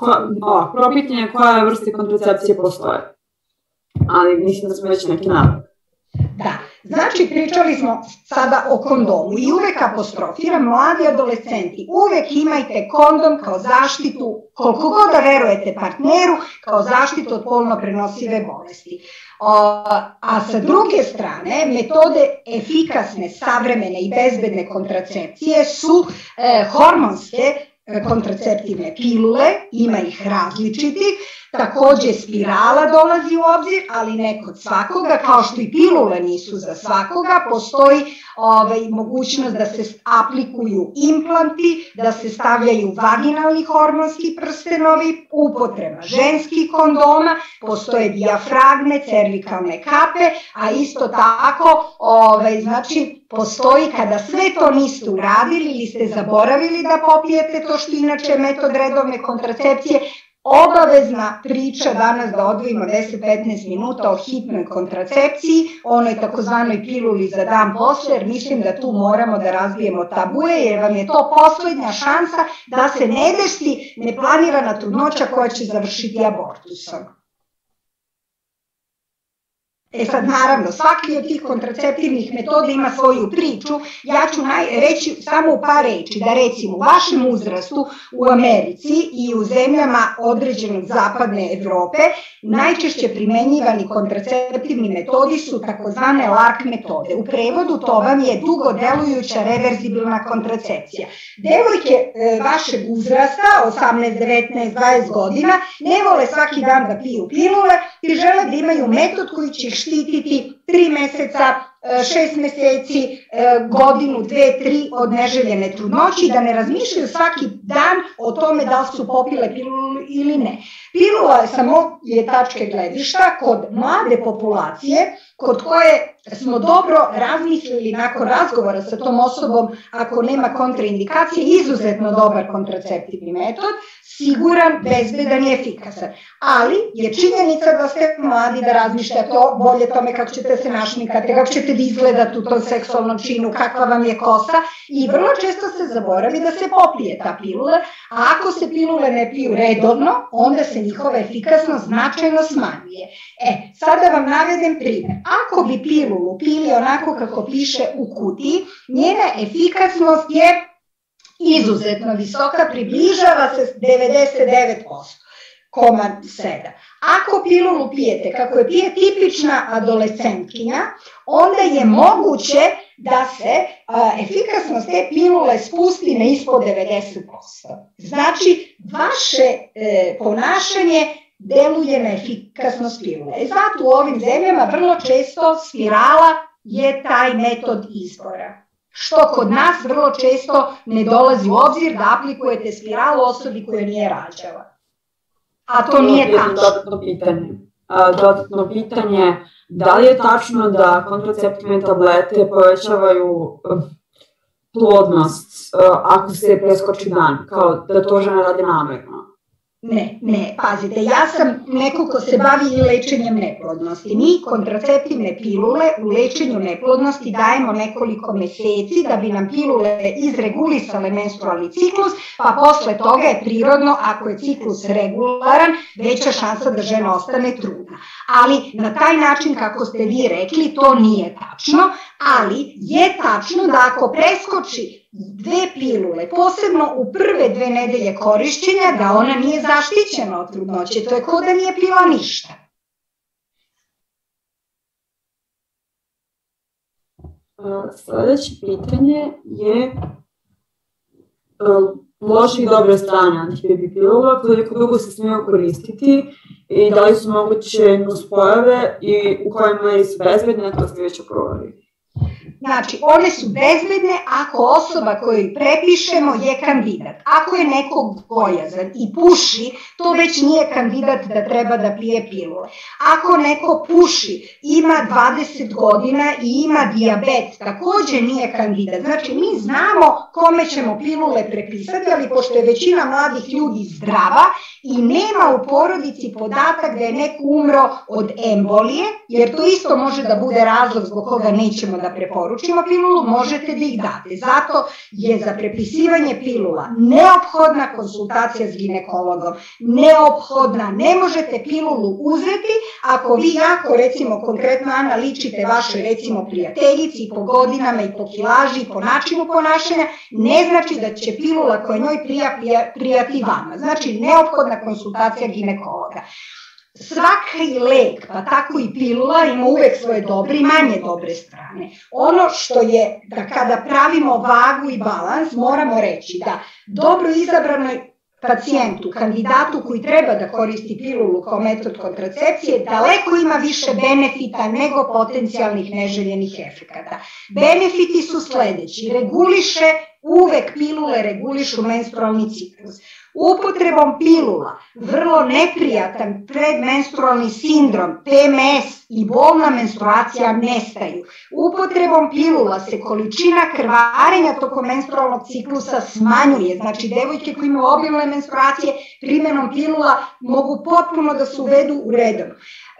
ko, o, prvo pitanje koje vrste kontracepcije postoje. Ali mislim da smo već neki navod. Da, znači pričali smo sada o kondomu i uvek apostrofiram mladi adolescenti, uvek imajte kondom kao zaštitu, koliko god da verujete partneru, kao zaštitu od polno prenosive bolesti. O, a sa druge strane, metode efikasne, savremene i bezbedne kontracepcije su e, hormonske kontraceptivne pilule, ima ih različitih, Takođe spirala dolazi u obzir, ali ne kod svakoga, kao što i pilule nisu za svakoga, postoji ovaj, mogućnost da se aplikuju implanti, da se stavljaju vaginalni hormonski prstenovi, upotreba ženskih kondoma, postoje dijafragme, cervikalne kape, a isto tako, ovaj, znači, postoji kada sve to niste uradili ili ste zaboravili da popijete to što inače metod redovne kontracepcije, obavezna priča danas da odvojimo 10-15 minuta o hitnoj kontracepciji, onoj takozvanoj piluli za dan posle, jer mislim da tu moramo da razbijemo tabuje, jer vam je to poslednja šansa da se ne desi neplanirana trudnoća koja će završiti abortusom. E sad, naravno, svaki od tih kontraceptivnih metoda ima svoju priču. Ja ću naj, reći samo u par reči, da recimo u vašem uzrastu u Americi i u zemljama određenog zapadne Evrope najčešće primenjivani kontraceptivni metodi su takozvane LARC metode. U prevodu to vam je dugo delujuća reverzibilna kontracepcija. Devojke e, vašeg uzrasta, 18, 19, 20 godina, ne vole svaki dan da piju pilule i žele da imaju metod koji će ih štititi tri meseca, e, šest meseci, e, godinu, dve, tri od neželjene trudnoći, da ne razmišljaju svaki dan o tome da su popile pilulu ili ne. Pilula je samo je tačke gledišta kod mlade populacije, kod koje smo dobro razmislili nakon razgovora sa tom osobom, ako nema kontraindikacije, izuzetno dobar kontraceptivni metod, siguran, bezbedan i efikasan. Ali je činjenica da ste mladi da razmišljate o bolje tome kako ćete se našminkati, kako ćete da izgledati u tom seksualnom činu, kakva vam je kosa i vrlo često se zaboravi da se popije ta pilula, a ako se pilule ne piju redovno, onda se njihova efikasnost značajno smanjuje. E, sada vam navedem primjer. Ako bi pilulu pili onako kako piše u kutiji, njena efikasnost je izuzetno visoka, približava se 99%. 7. Ako pilulu pijete kako je pije tipična adolescentkinja, onda je moguće da se efikasnost te pilule spusti na ispod 90%. Znači, vaše e, ponašanje deluje na efikasnost pilule. E zato u ovim zemljama vrlo često spirala je taj metod izbora što kod nas vrlo često ne dolazi u obzir da aplikujete spiralu osobi koja nije rađala. A to nije tačno. Dodatno pitanje. Dodatno pitanje, da li je tačno da kontraceptivne tablete povećavaju eh, plodnost eh, ako se preskoči dan, kao da to žena radi namerno? Ne, ne, pazite, ja sam neko ko se bavi i lečenjem neplodnosti. Mi kontraceptivne pilule u lečenju neplodnosti dajemo nekoliko meseci da bi nam pilule izregulisale menstrualni ciklus, pa posle toga je prirodno, ako je ciklus regularan, veća šansa da žena ostane trudna. Ali na taj način, kako ste vi rekli, to nije tačno, ali je tačno da ako preskoči dve pilule, posebno u prve dve nedelje korišćenja, da ona nije zaštićena od trudnoće. To je ko da nije pila ništa. Sledeće pitanje je loše i dobre strane antibaby pilula, koliko dugo se smiju koristiti i da li su moguće nuspojave i u kojoj meri su bezbedne, to ste već oprovarili. Znači, one su bezbedne ako osoba koju prepišemo je kandidat. Ako je neko gojazan i puši, to već nije kandidat da treba da pije pilule. Ako neko puši, ima 20 godina i ima diabet, takođe nije kandidat. Znači, mi znamo kome ćemo pilule prepisati, ali pošto je većina mladih ljudi zdrava i nema u porodici podatak da je neko umro od embolije, jer to isto može da bude razlog zbog koga nećemo da preporučimo pilulu, možete da ih date. Zato je za prepisivanje pilula neophodna konsultacija s ginekologom. Neophodna. Ne možete pilulu uzeti ako vi jako, recimo, konkretno Ana, ličite vaše, recimo, prijateljici po godinama i po kilaži po načinu ponašanja, ne znači da će pilula koja njoj prija, prija, prijati vama. Znači, neophodna konsultacija ginekologa svaki lek, pa tako i pilula, ima uvek svoje dobre i manje dobre strane. Ono što je, da kada pravimo vagu i balans, moramo reći da dobro izabranoj pacijentu, kandidatu koji treba da koristi pilulu kao metod kontracepcije, daleko ima više benefita nego potencijalnih neželjenih efekata. Benefiti su sledeći. Reguliše, uvek pilule regulišu menstrualni ciklus. Upotrebom pilula, vrlo neprijatan predmenstrualni sindrom, PMS i bolna menstruacija nestaju. Upotrebom pilula se količina krvarenja tokom menstrualnog ciklusa smanjuje. Znači, devojke koje imaju obilne menstruacije, primenom pilula mogu potpuno da se uvedu u redom.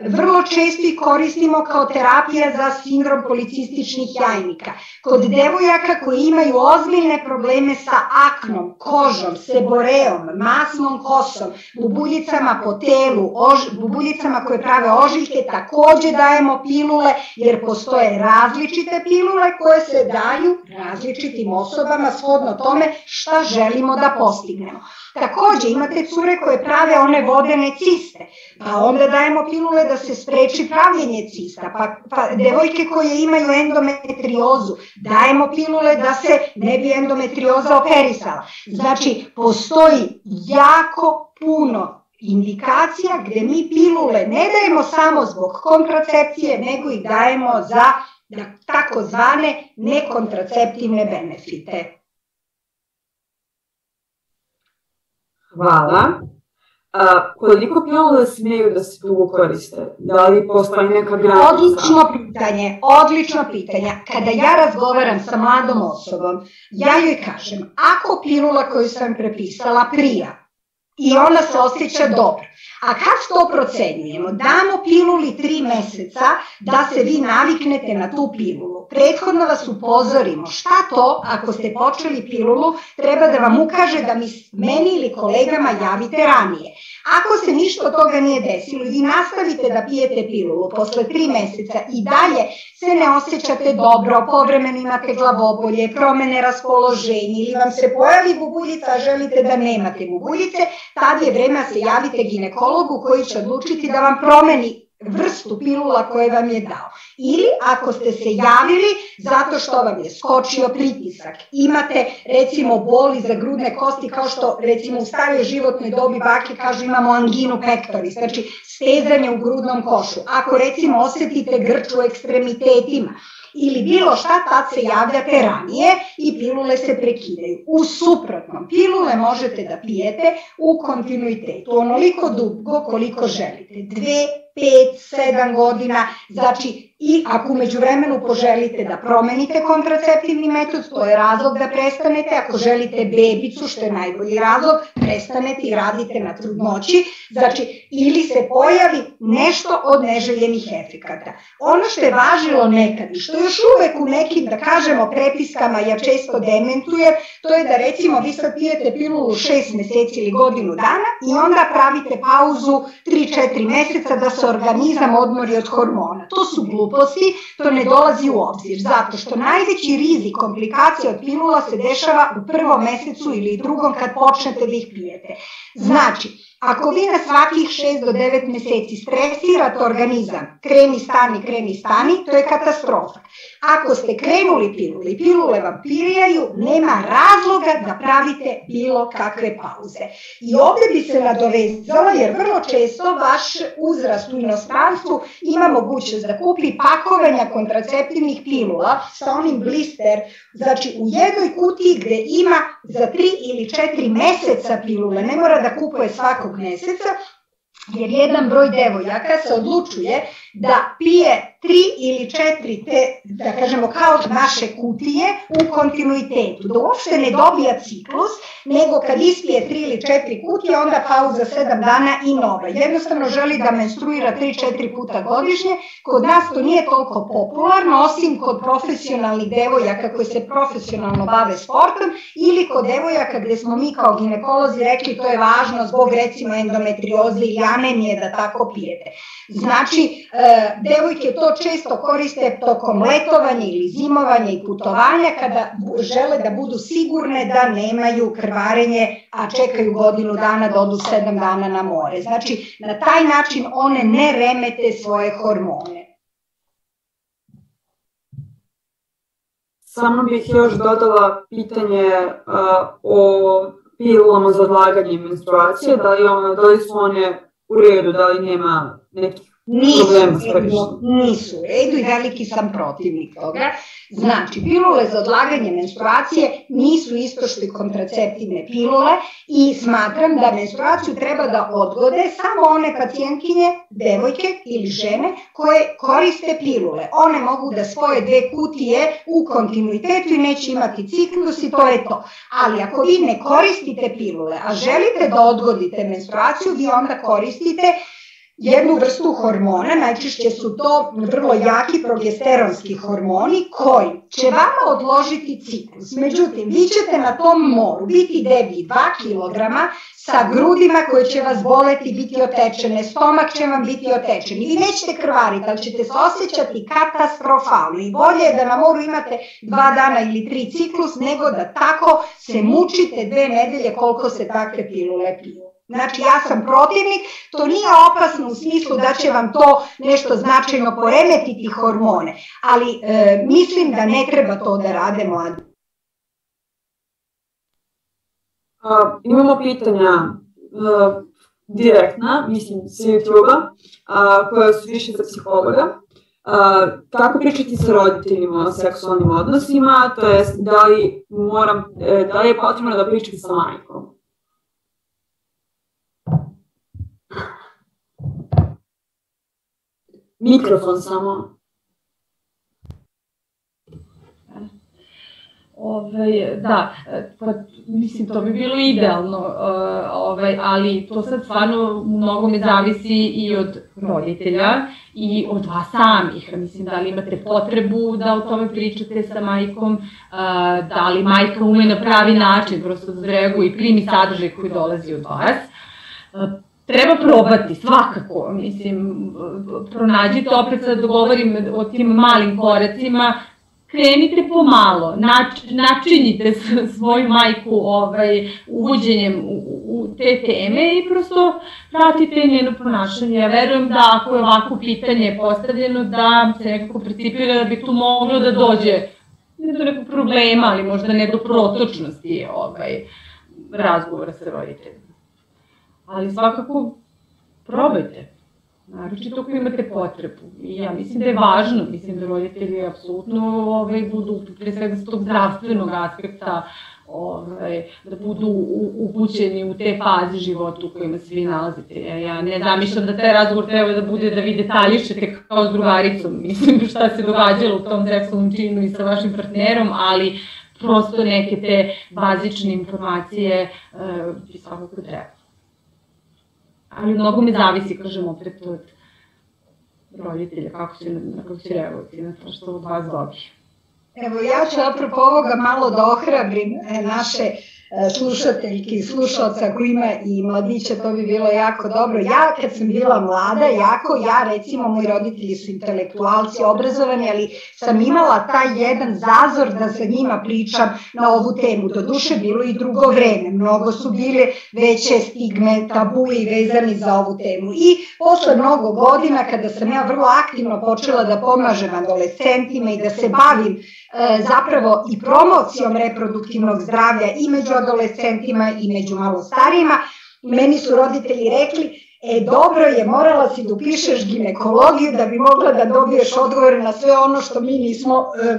Vrlo često ih koristimo kao terapija za sindrom policističnih jajnika. Kod devojaka koji imaju ozbiljne probleme sa aknom, kožom, seboreom, masnom kosom, bubuljicama po telu, ož, bubuljicama koje prave ožiljke, takođe dajemo pilule, jer postoje različite pilule koje se daju različitim osobama shodno tome šta želimo da postignemo. Takođe, imate cure koje prave one vodene ciste, pa onda dajemo pilule da se spreči pravljenje cista, pa, pa devojke koje imaju endometriozu, dajemo pilule da se ne bi endometrioza operisala. Znači, postoji jako puno indikacija gde mi pilule ne dajemo samo zbog kontracepcije, nego i dajemo za takozvane nekontraceptivne benefite. Hvala. A, koliko pilula smeju da se dugo koriste? Da li postoji neka granica? Odlično pitanje, odlično pitanje. Kada ja razgovaram sa mladom osobom, ja joj kažem, ako pilula koju sam prepisala prija i ona se osjeća dobro, A kad to procenjujemo? Damo piluli tri meseca da se vi naviknete na tu pilulu. Prethodno vas upozorimo šta to, ako ste počeli pilulu, treba da vam ukaže da mi, meni ili kolegama javite ranije. Ako se ništa od toga nije desilo i vi nastavite da pijete pilulu posle tri meseca i dalje se ne osjećate dobro, povremeno imate glavobolje, promene raspoloženja ili vam se pojavi bubuljica, želite da nemate bubuljice, tad je vreme da se javite ginekologu koji će odlučiti da vam promeni vrstu pilula koje vam je dao. Ili ako ste se javili zato što vam je skočio pritisak, imate recimo boli za grudne kosti kao što recimo u staroj životnoj dobi bake kažu imamo anginu pectoris, znači stezanje u grudnom košu. Ako recimo osetite grč u ekstremitetima, ili bilo šta, tad se javljate ranije i pilule se prekidaju. U suprotnom, pilule možete da pijete u kontinuitetu, onoliko dugo koliko želite. Dve, 5, 7 godina, znači i ako umeđu vremenu poželite da promenite kontraceptivni metod, to je razlog da prestanete, ako želite bebicu, što je najbolji razlog, prestanete i radite na trudnoći, znači ili se pojavi nešto od neželjenih efekata. Ono što je važilo nekad i što još uvek u nekim, da kažemo, prepiskama ja često dementujem, to je da recimo vi sad pijete pilulu 6 meseci ili godinu dana i onda pravite pauzu 3-4 meseca da se organizam odmori od hormona. To su gluposti, to ne dolazi u obzir, zato što najveći rizik komplikacija od pilula se dešava u prvom mesecu ili drugom kad počnete da ih pijete. Znači, Ako vi na svakih 6 do 9 meseci stresirate organizam, kreni stani, kreni stani, to je katastrofa. Ako ste krenuli pilule i pilule vam pirijaju, nema razloga da pravite bilo kakve pauze. I ovde bi se nadovezala, jer vrlo često vaš uzrast u inostranstvu ima mogućnost da kupi pakovanja kontraceptivnih pilula sa onim blister, znači u jednoj kutiji gde ima za 3 ili 4 meseca pilule, ne mora da kupuje svakog meseca, jer jedan broj devojaka se odlučuje da pije tri ili četiri te, da kažemo, kao naše kutije u kontinuitetu. Da uopšte ne dobija ciklus, nego kad ispije tri ili četiri kutije, onda pauza sedam dana i nova. Jednostavno želi da menstruira tri, četiri puta godišnje. Kod nas to nije toliko popularno, osim kod profesionalnih devojaka koji se profesionalno bave sportom ili kod devojaka gde smo mi kao ginekolozi rekli to je važno zbog recimo endometrioze ili anemije da tako pijete. Znači, e, devojke to često koriste tokom letovanja ili zimovanja i putovanja kada žele da budu sigurne da nemaju krvarenje, a čekaju godinu dana da odu sedam dana na more. Znači, na taj način one ne remete svoje hormone. Samo bih još dodala pitanje uh, o pilulama za odlaganje menstruacije, da li, da li su one u redu, da li nema nekih Nisu, nisu u redu i veliki sam protivnik toga. Znači, pilule za odlaganje menstruacije nisu isto što i kontraceptivne pilule i smatram da menstruaciju treba da odgode samo one pacijentkinje, devojke ili žene koje koriste pilule. One mogu da svoje dve kutije u kontinuitetu i neće imati ciklus i to je to. Ali ako vi ne koristite pilule, a želite da odgodite menstruaciju, vi onda koristite jednu vrstu hormona, najčešće su to vrlo jaki progesteronski hormoni koji će vama odložiti ciklus. Međutim, vi ćete na tom moru biti debi 2 kg sa grudima koje će vas boleti, biti otečene, stomak će vam biti otečen i vi nećete krvariti, ali ćete se osjećati katastrofalno i bolje je da na moru imate dva dana ili tri ciklus nego da tako se mučite dve nedelje koliko se takve pilule piju. Znači ja sam protivnik, to nije opasno u smislu da će vam to nešto značajno poremetiti hormone, ali e, mislim da ne treba to da rade mladi. Uh, imamo pitanja uh, direktna, mislim, sa YouTube-a, uh, koja su više za psihologa. Uh, kako pričati sa roditeljima o seksualnim odnosima, to je da li, moram, da li je potrebno da pričam sa majkom? Mikrofon samo. Ove, da, pa, mislim, to bi bilo idealno, ove, ali to sad stvarno mnogo me zavisi i od roditelja i od vas samih. Mislim, da li imate potrebu da o tome pričate sa majkom, da li majka ume na pravi način, prosto da i primi sadržaj koji dolazi od vas treba probati, svakako, mislim, pronađite, opet sad govorim o tim malim koracima, krenite pomalo, nač, načinjite svoju majku ovaj, uvođenjem u, u te teme i prosto pratite njeno ponašanje. Ja verujem da ako je ovako pitanje postavljeno, da se nekako principira da bi tu moglo da dođe ne do nekog problema, ali možda ne do protočnosti ovaj, razgovora sa roditeljima ali svakako probajte. Naročito ako imate potrebu. I ja mislim da je važno, mislim da roditelji apsolutno ovaj, budu, pre svega s tog zdravstvenog aspekta, ovaj, da budu upućeni u te faze života u kojima se vi nalazite. Ja, ne zamišljam da taj razgovor treba da bude da vi detaljišete kao s drugaricom, mislim šta se događalo u tom seksualnom činu i sa vašim partnerom, ali prosto neke te bazične informacije uh, bi svakako treba ali mnogo mi zavisi, kažem, opet od roditelja, kako će, kako će reagovati na to što od vas dobije. Evo, ja ću apropo ovoga malo da ohrabrim e, naše slušateljki i slušalca koji ima i mladića, to bi bilo jako dobro. Ja kad sam bila mlada, jako, ja recimo, moji roditelji su intelektualci, obrazovani, ali sam imala taj jedan zazor da sa njima pričam na ovu temu. Do duše bilo i drugo vreme, mnogo su bile veće stigme, tabui vezani za ovu temu. I posle mnogo godina, kada sam ja vrlo aktivno počela da pomažem adolescentima i da se bavim zapravo i promocijom reproduktivnog zdravlja i među adolescentima i među malo starijima. Meni su roditelji rekli, e dobro je, morala si da upišeš ginekologiju da bi mogla da dobiješ odgovore na sve ono što mi nismo e,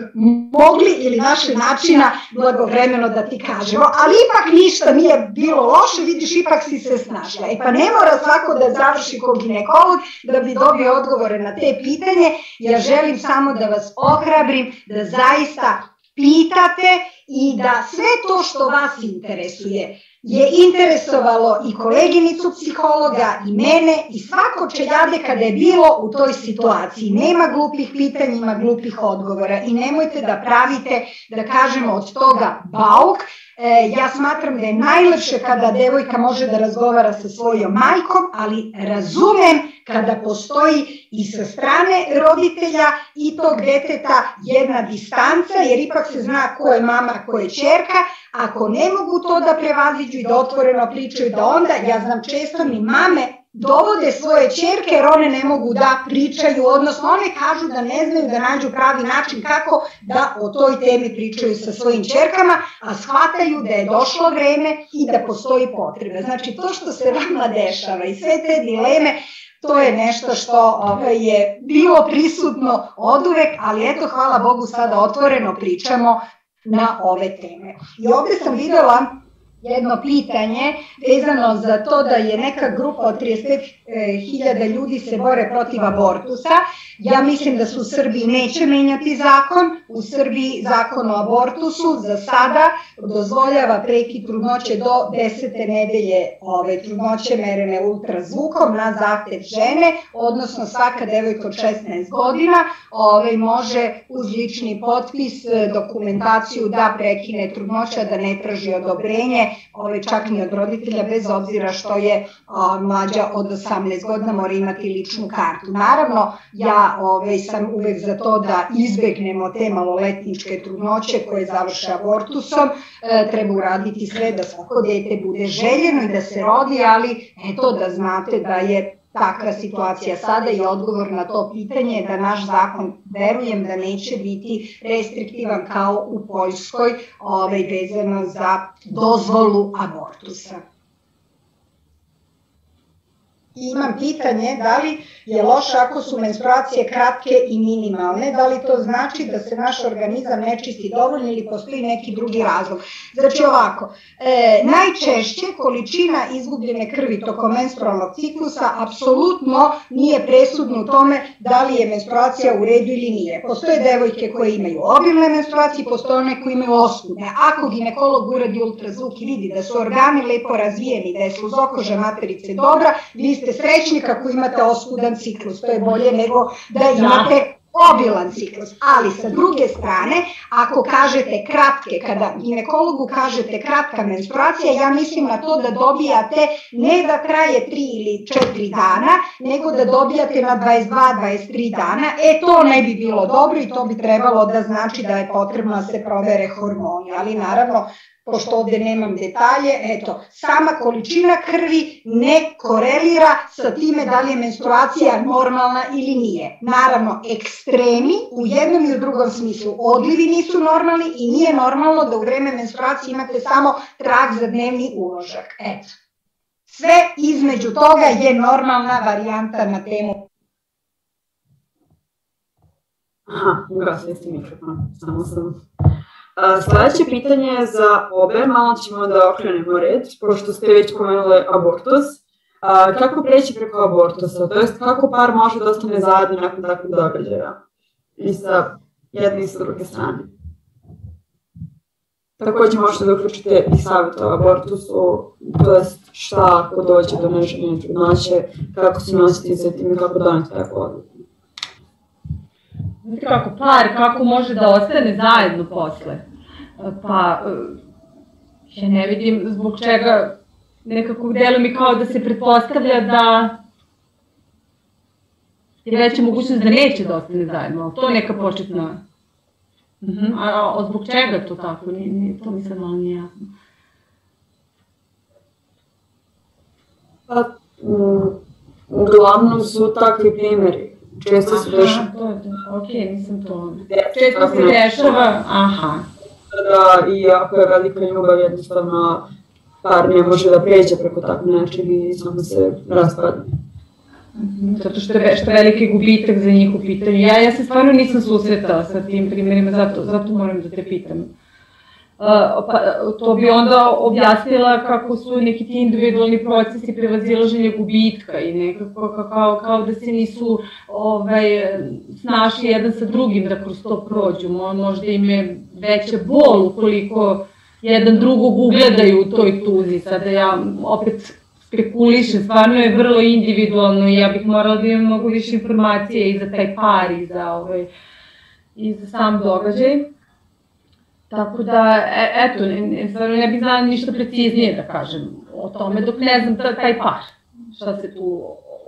mogli ili naše načina blagovremeno da ti kažemo, ali ipak ništa nije bilo loše, vidiš, ipak si se snašla. E pa ne mora svako da završi kod ginekolog da bi dobio odgovore na te pitanje, ja želim samo da vas ohrabrim da zaista pitate i da sve to što vas interesuje je interesovalo i koleginicu psihologa i mene i svako čeljade kada je bilo u toj situaciji. Nema glupih pitanja, ima glupih odgovora i nemojte da pravite, da kažemo, od toga bauk, E, ja smatram da je najlepše kada devojka može da razgovara sa svojom majkom, ali razumem kada postoji i sa strane roditelja i tog deteta jedna distanca, jer ipak se zna ko je mama, ko je čerka, ako ne mogu to da prevaziđu i da otvoreno pričaju, da onda, ja znam često mi mame dovode svoje čerke jer one ne mogu da pričaju, odnosno one kažu da ne znaju da nađu pravi način kako da o toj temi pričaju sa svojim čerkama, a shvataju da je došlo vreme i da postoji potreba. Znači to što se vama dešava i sve te dileme, to je nešto što je bilo prisutno od uvek, ali eto, hvala Bogu, sada otvoreno pričamo na ove teme. I ovde sam videla jedno pitanje vezano za to da je neka grupa od 35.000 ljudi se bore protiv abortusa. Ja mislim da se u Srbiji neće menjati zakon. U Srbiji zakon o abortusu za sada dozvoljava preki trudnoće do 10. nedelje ove, trudnoće merene ultrazvukom na zahtev žene, odnosno svaka devojka od 16 godina ove, može uz lični potpis dokumentaciju da prekine trudnoća, da ne traži odobrenje ovaj, čak ni od roditelja, bez obzira što je a, mlađa od 18 godina, mora imati ličnu kartu. Naravno, ja ovaj, sam uvek za to da izbegnemo te maloletničke trudnoće koje završe abortusom, e, treba uraditi sve da svako dete bude željeno i da se rodi, ali eto da znate da je takva situacija sada i odgovor na to pitanje je da naš zakon verujem da neće biti restriktivan kao u Poljskoj ovaj, vezano za dozvolu abortusa. I imam pitanje da li je loše ako su menstruacije kratke i minimalne, da li to znači da se naš organizam ne čisti dovoljno ili postoji neki drugi razlog. Znači ovako, e, najčešće količina izgubljene krvi tokom menstrualnog ciklusa apsolutno nije presudna u tome da li je menstruacija u redu ili nije. Postoje devojke koje imaju obilne menstruacije, postoje one koje imaju oskudne. Ako ginekolog uradi ultrazvuk i vidi da su organi lepo razvijeni, da je sluzokoža materice dobra, vi ste srećni kako imate oskudan ciklus, to je bolje nego da imate obilan ciklus. Ali sa druge strane, ako kažete kratke, kada ginekologu kažete kratka menstruacija, ja mislim na to da dobijate ne da traje 3 ili 4 dana, nego da dobijate na 22-23 dana. E, to ne bi bilo dobro i to bi trebalo da znači da je potrebno da se provere hormoni. Ali naravno, pošto ovde nemam detalje, eto, sama količina krvi ne korelira sa time da li je menstruacija normalna ili nije. Naravno, ekstremi u jednom i u drugom smislu. Odlivi nisu normalni i nije normalno da u vreme menstruacije imate samo trag za dnevni uložak. Eto. Sve između toga je normalna varijanta na temu Aha, ugasili ste mikrofon, samo sam Sledeće pitanje je za obe, malo ćemo da okrenemo red, pošto ste već pomenuli abortus. Kako preći preko abortusa, to jest kako par može da ostane zajedno nakon takvog događaja i sa jedne i sa druge strane. Takođe možete da uključite i savjet o abortusu, to jest šta ako dođe do neželjene trudnoće, kako se nositi sa tim i kako doneti takvu odluku. Znate kako, par, kako može da ostane zajedno posle? Pa, ja ne vidim zbog čega nekako delo mi kao da se pretpostavlja da je veća mogućnost da neće da ostane zajedno, to je neka početna... Uh mhm. -huh. a, a zbog čega to tako? Ni, ni, to mi sad malo nije jasno. Pa, uglavnom su takvi primjeri često se dešava. To ok, nisam to... Često se dešava, aha. Da, i ako je velika ljubav, jednostavno par ne može da pređe preko tako nečeg i samo se raspada. Mhm, zato što je, što je veliki gubitak za njih u pitanju. Ja, ja se stvarno nisam susretala sa tim primjerima, zato, zato moram da te pitam pa, to bi onda objasnila kako su neki ti individualni procesi prevazilaženja gubitka i nekako kao, kao da se nisu ovaj, snašli jedan sa drugim da kroz to prođu. Možda im je veća bol ukoliko jedan drugog ugledaju u toj tuzi. Sada ja opet spekulišem, stvarno je vrlo individualno i ja bih morala da imam mnogo više informacije i za taj par i za, ovaj, i za sam događaj. Tako da, e, eto, ne, stvarno ne bih znala ništa preciznije da kažem o tome, dok ne znam ta, taj par, šta se tu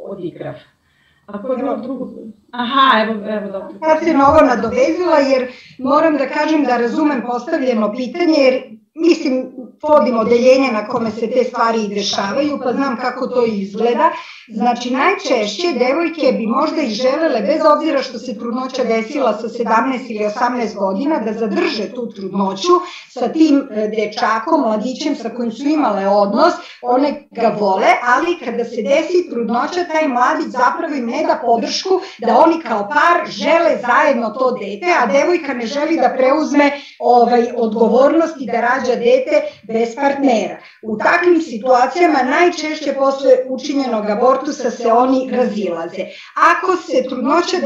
odigrava. Ako je bilo drugo... Aha, evo, evo dobro. Ja se na ovo nadovezila jer moram da kažem da razumem postavljeno pitanje jer mislim, vodim odeljenje na kome se te stvari i dešavaju, pa znam kako to izgleda. Znači, najčešće devojke bi možda i želele, bez obzira što se trudnoća desila sa 17 ili 18 godina, da zadrže tu trudnoću sa tim e, dečakom, mladićem sa kojim su imale odnos, one ga vole, ali kada se desi trudnoća, taj mladić zapravo im ne da podršku da oni kao par žele zajedno to dete, a devojka ne želi da preuzme ovaj, odgovornost i da rađa rađa dete bez partnera. U takvim situacijama najčešće posle učinjenog abortusa se oni razilaze. Ako se trudnoća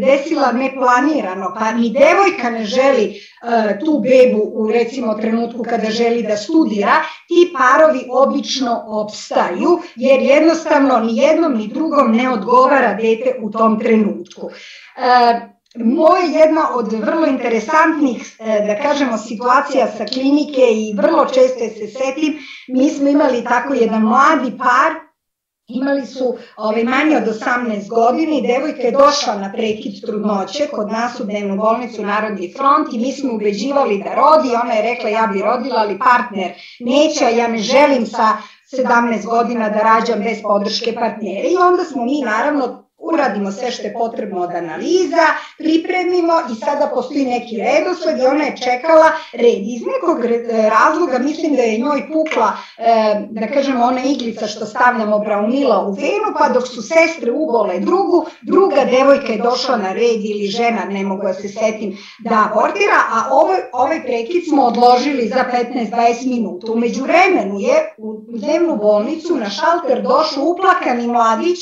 desila neplanirano, pa ni devojka ne želi uh, tu bebu u recimo trenutku kada želi da studira, ti parovi obično opstaju jer jednostavno ni jednom ni drugom ne odgovara dete u tom trenutku. Uh, Moje jedna od vrlo interesantnih, e, da kažemo, situacija sa klinike i vrlo često se setim, mi smo imali tako jedan mladi par, imali su ovaj, manje od 18 godina i devojka je došla na prekid trudnoće kod nas u dnevnu bolnicu Narodni front i mi smo ubeđivali da rodi, ona je rekla ja bi rodila, ali partner neće, ja ne želim sa 17 godina da rađam bez podrške partnera. I onda smo mi naravno uradimo sve što je potrebno od analiza, pripremimo i sada postoji neki redosled i ona je čekala red. Iz nekog razloga mislim da je njoj pukla, e, da kažemo, ona iglica što stavljamo braunila u venu, pa dok su sestre ubole drugu, druga devojka je došla na red ili žena, ne mogu da se setim, da abortira, a ovaj, ovaj prekid smo odložili za 15-20 minuta. Umeđu vremenu je u dnevnu bolnicu na šalter došao uplakani mladić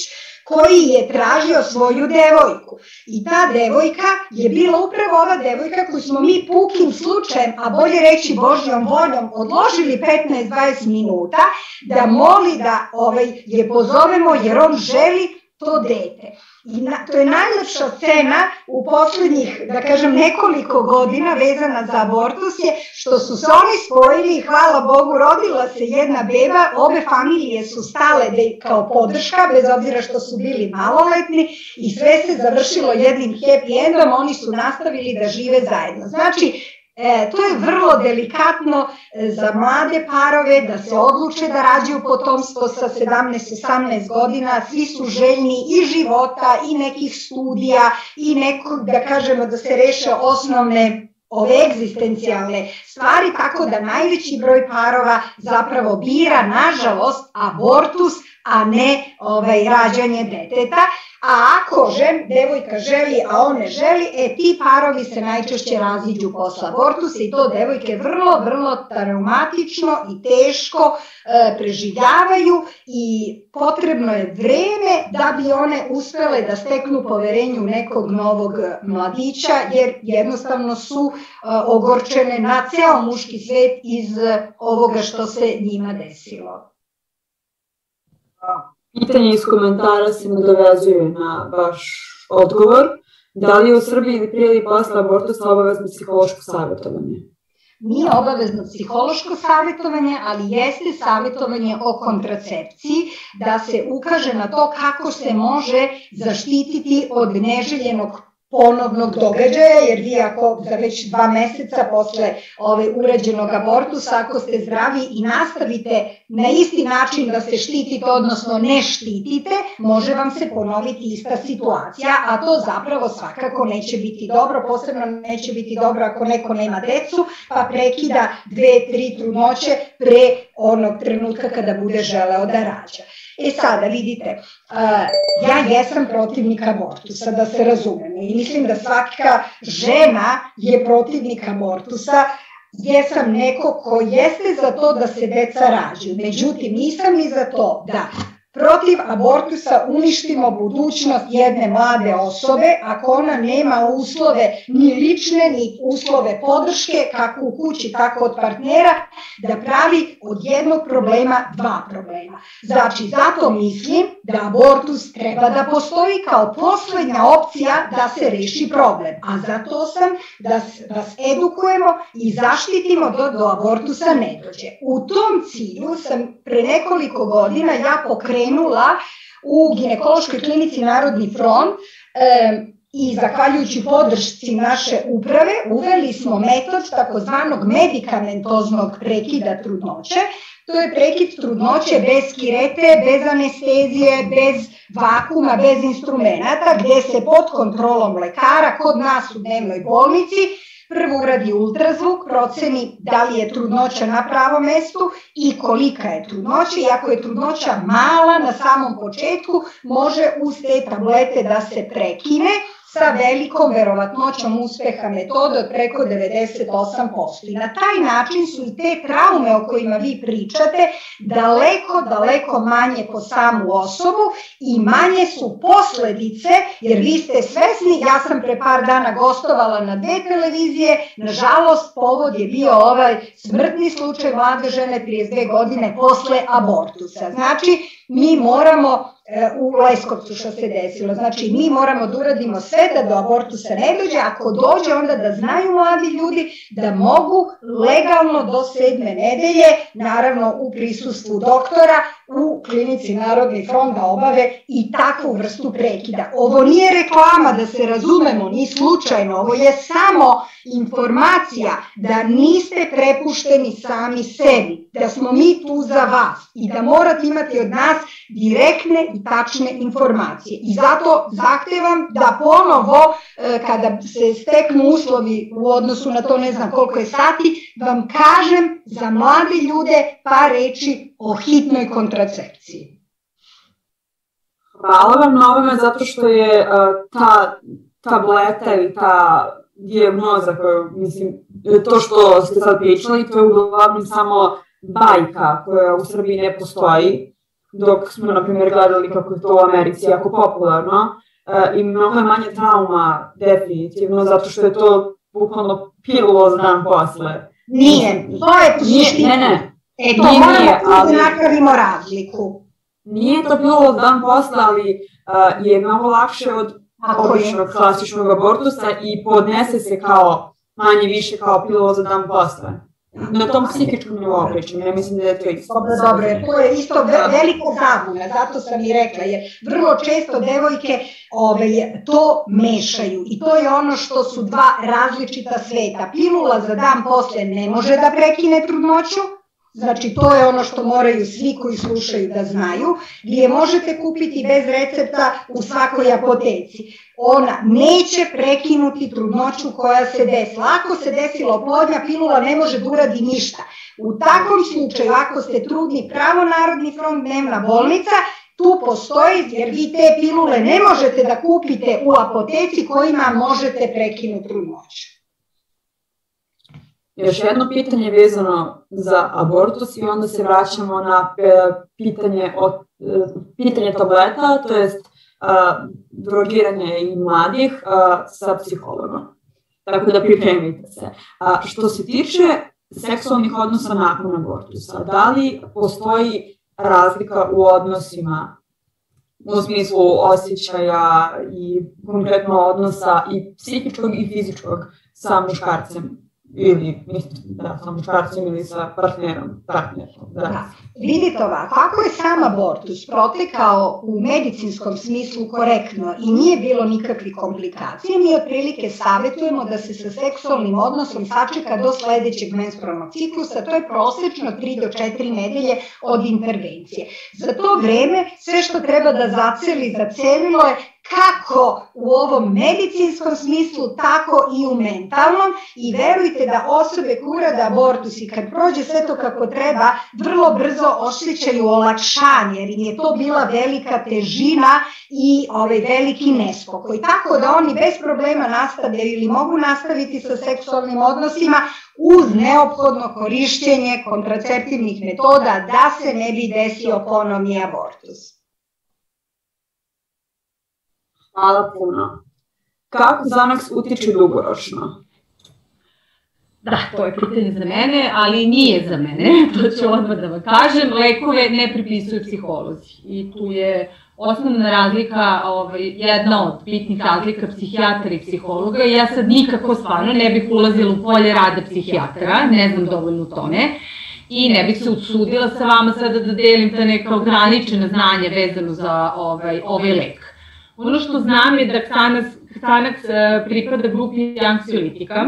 koji je tražio svoju devojku. I ta devojka je bila upravo ova devojka koju smo mi pukim slučajem, a bolje reći Božjom voljom, odložili 15-20 minuta da moli da ovaj, je pozovemo jer on želi to dete. I na, to je najlepša scena u poslednjih, da kažem, nekoliko godina vezana za abortus je što su se oni spojili i hvala Bogu rodila se jedna beba, obe familije su stale de, kao podrška, bez obzira što su bili maloletni i sve se završilo jednim happy endom, oni su nastavili da žive zajedno. Znači, E, to je vrlo delikatno e, za mlade parove da se odluče da rađaju potomstvo sa 17-18 godina, svi su željni i života i nekih studija i nekog, da kažemo, da se reše osnovne ove egzistencijalne stvari, tako da najveći broj parova zapravo bira, nažalost, abortus, a ne ovaj, rađanje deteta. A ako žen, devojka želi, a on ne želi, e ti parovi se najčešće raziđu posle abortusa i to devojke vrlo, vrlo traumatično i teško e, preživljavaju i potrebno je vreme da bi one uspele da steknu poverenju nekog novog mladića, jer jednostavno su e, ogorčene na ceo muški svet iz ovoga što se njima desilo pitanje iz komentara se nadovezuje na vaš odgovor. Da li je u Srbiji ili prije ili posle abortusa obavezno psihološko savjetovanje? Nije obavezno psihološko savjetovanje, ali jeste savjetovanje o kontracepciji, da se ukaže na to kako se može zaštititi od neželjenog ponovnog događaja, jer vi ako za već dva meseca posle ove urađenog abortusa, ako ste zdravi i nastavite na isti način da se štitite, odnosno ne štitite, može vam se ponoviti ista situacija, a to zapravo svakako neće biti dobro, posebno neće biti dobro ako neko nema decu, pa prekida dve, tri trudnoće pre onog trenutka kada bude želeo da rađa. E sada, vidite, ja jesam protivnik abortusa, da se razumemo, i mislim da svaka žena je protivnik abortusa, jesam neko ko jeste za to da se deca rađaju, međutim nisam ni za to da protiv abortusa uništimo budućnost jedne mlade osobe ako ona nema uslove ni lične ni uslove podrške kako u kući tako od partnera da pravi od jednog problema dva problema. Znači zato mislim da abortus treba da postoji kao poslednja opcija da se reši problem. A zato sam da vas edukujemo i zaštitimo do, do abortusa ne dođe. U tom cilju sam pre nekoliko godina ja pokrenula pokrenula u ginekološkoj klinici Narodni front i zahvaljujući podršci naše uprave uveli smo metod takozvanog medikamentoznog prekida trudnoće. To je prekid trudnoće bez kirete, bez anestezije, bez vakuma, bez instrumenta, gde se pod kontrolom lekara kod nas u dnevnoj bolnici Prvo uradi ultrazvuk, proceni da li je trudnoća na pravom mestu i kolika je trudnoća i ako je trudnoća mala na samom početku, može uz te tablete da se prekine sa velikom verovatnoćom uspeha metode od preko 98%. I na taj način su i te traume o kojima vi pričate daleko, daleko manje po samu osobu i manje su posledice, jer vi ste svesni, ja sam pre par dana gostovala na dve televizije, nažalost povod je bio ovaj smrtni slučaj mlade žene 32 godine posle abortusa. Znači, mi moramo u Leskovcu što se desilo. Znači, mi moramo da uradimo sve da do abortusa ne dođe, ako dođe onda da znaju mladi ljudi da mogu legalno do sedme nedelje, naravno u prisustvu doktora, u klinici Narodni front da obave i takvu vrstu prekida. Ovo nije reklama, da se razumemo, ni slučajno, ovo je samo informacija da niste prepušteni sami sebi, da smo mi tu za vas i da morate imati od nas direktne i tačne informacije. I zato zahtevam da ponovo, e, kada se steknu uslovi u odnosu na to ne znam koliko je sati, vam kažem za mlade ljude pa reči o hitnoj kontracepciji. Hvala vam na ovome zato što je uh, ta tableta ili ta dijagnoza koju, mislim, to što ste sad pričali, to je uglavnom samo bajka koja u Srbiji ne postoji, dok smo, na primjer, gledali kako je to u Americi jako popularno uh, i mnogo je manje trauma definitivno, zato što je to bukvalno pilulo za dan posle. Nije, to je suština. Ne, ne, E to nije, moramo nije, ali, da napravimo razliku. Nije to bilo dan posle, ali uh, je mnogo lakše od običnog klasičnog abortusa i podnese se kao manje više kao pilula za dan posle. Na tom psihičkom nivou pričam, ja mislim da je to isto. Dobro, dobro, to je isto velika zabuna, zato sam i rekla, jer vrlo često devojke ove, ovaj, to mešaju i to je ono što su dva različita sveta. Pilula za dan posle ne može da prekine trudnoću, Znači, to je ono što moraju svi koji slušaju da znaju. Vi je možete kupiti bez recepta u svakoj apoteci. Ona neće prekinuti trudnoću koja se desila. Ako se desila oplodnja, pilula ne može da uradi ništa. U takvom slučaju, ako ste trudni pravo Narodni front dnevna bolnica, tu postoji, jer vi te pilule ne možete da kupite u apoteci kojima možete prekinuti trudnoću. Još jedno pitanje vezano za abortus i onda se vraćamo na e, pitanje, od, e, pitanje tableta, to jest drogiranje i mladih uh, sa psihologom. Tako da pripremite se. A, što se tiče seksualnih odnosa nakon abortusa, da li postoji razlika u odnosima u smislu osjećaja i konkretno odnosa i psihičkog i fizičkog sa muškarcem ili da, sa muškarcem ili sa partnerom, partnerom. Da. da. Vidite ovako, ako je sam abortus protekao u medicinskom smislu korektno i nije bilo nikakvih komplikacija, mi otprilike savjetujemo da se sa seksualnim odnosom sačeka do sledećeg menstrualnog ciklusa, to je prosečno 3 do 4 nedelje od intervencije. Za to vreme sve što treba da zaceli, zacelilo je kako u ovom medicinskom smislu, tako i u mentalnom i verujte da osobe koje urade abortus i kad prođe sve to kako treba, vrlo brzo osjećaju olakšanje, jer im je to bila velika težina i ovaj veliki nespokoj. Tako da oni bez problema nastavljaju ili mogu nastaviti sa seksualnim odnosima uz neophodno korišćenje kontraceptivnih metoda da se ne bi desio ponovni abortus. Hvala puno. Kako Xanax utiče dugoročno? Da, to je pitanje za mene, ali nije za mene, to ću odmah da vam kažem. Lekove ne pripisuju psiholozi i tu je osnovna razlika, ovaj, jedna od bitnih razlika psihijatra i psihologa. Ja sad nikako stvarno ne bih ulazila u polje rada psihijatra, ne znam dovoljno o tome i ne bih se usudila sa vama sada da delim ta neka ograničena znanja vezano za ovaj, ovaj lek. Ono što znam je da Xanax, Xanax e, pripada grupi anksiolitika,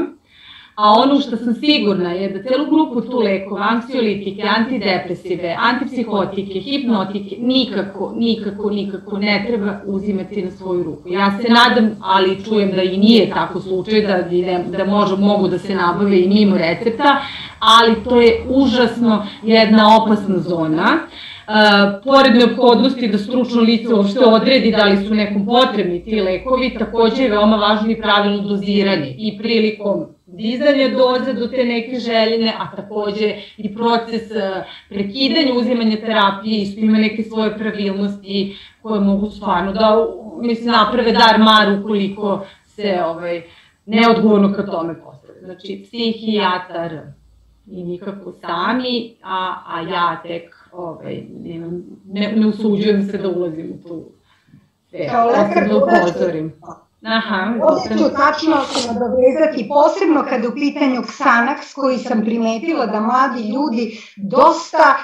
a ono što sam sigurna je da celu grupu tu lekova, anksiolitike, antidepresive, antipsihotike, hipnotike, nikako, nikako, nikako ne treba uzimati na svoju ruku. Ja se nadam, ali čujem da i nije tako slučaj, da, da, da može, mogu da se nabave i mimo recepta, ali to je užasno jedna opasna zona. Uh, pored neophodnosti da stručno lice uopšte odredi da li su nekom potrebni ti lekovi, takođe je veoma važno i pravilno doziranje i prilikom dizanja doze do te neke željene, a takođe i proces e, prekidanja uzimanja terapije isto ima neke svoje pravilnosti koje mogu stvarno da mislim, naprave dar mar ukoliko se ovaj, neodgovorno ka tome postave. Znači, psihijatar i nikako sami, a, a ja tek ovaj, ne, ne, ne usuđujem se da ulazim u tu. Kao lekar, da upozorim. Aha, ću tačno se nadovezati, posebno kada u pitanju Xanax, koji sam primetila da mladi ljudi dosta,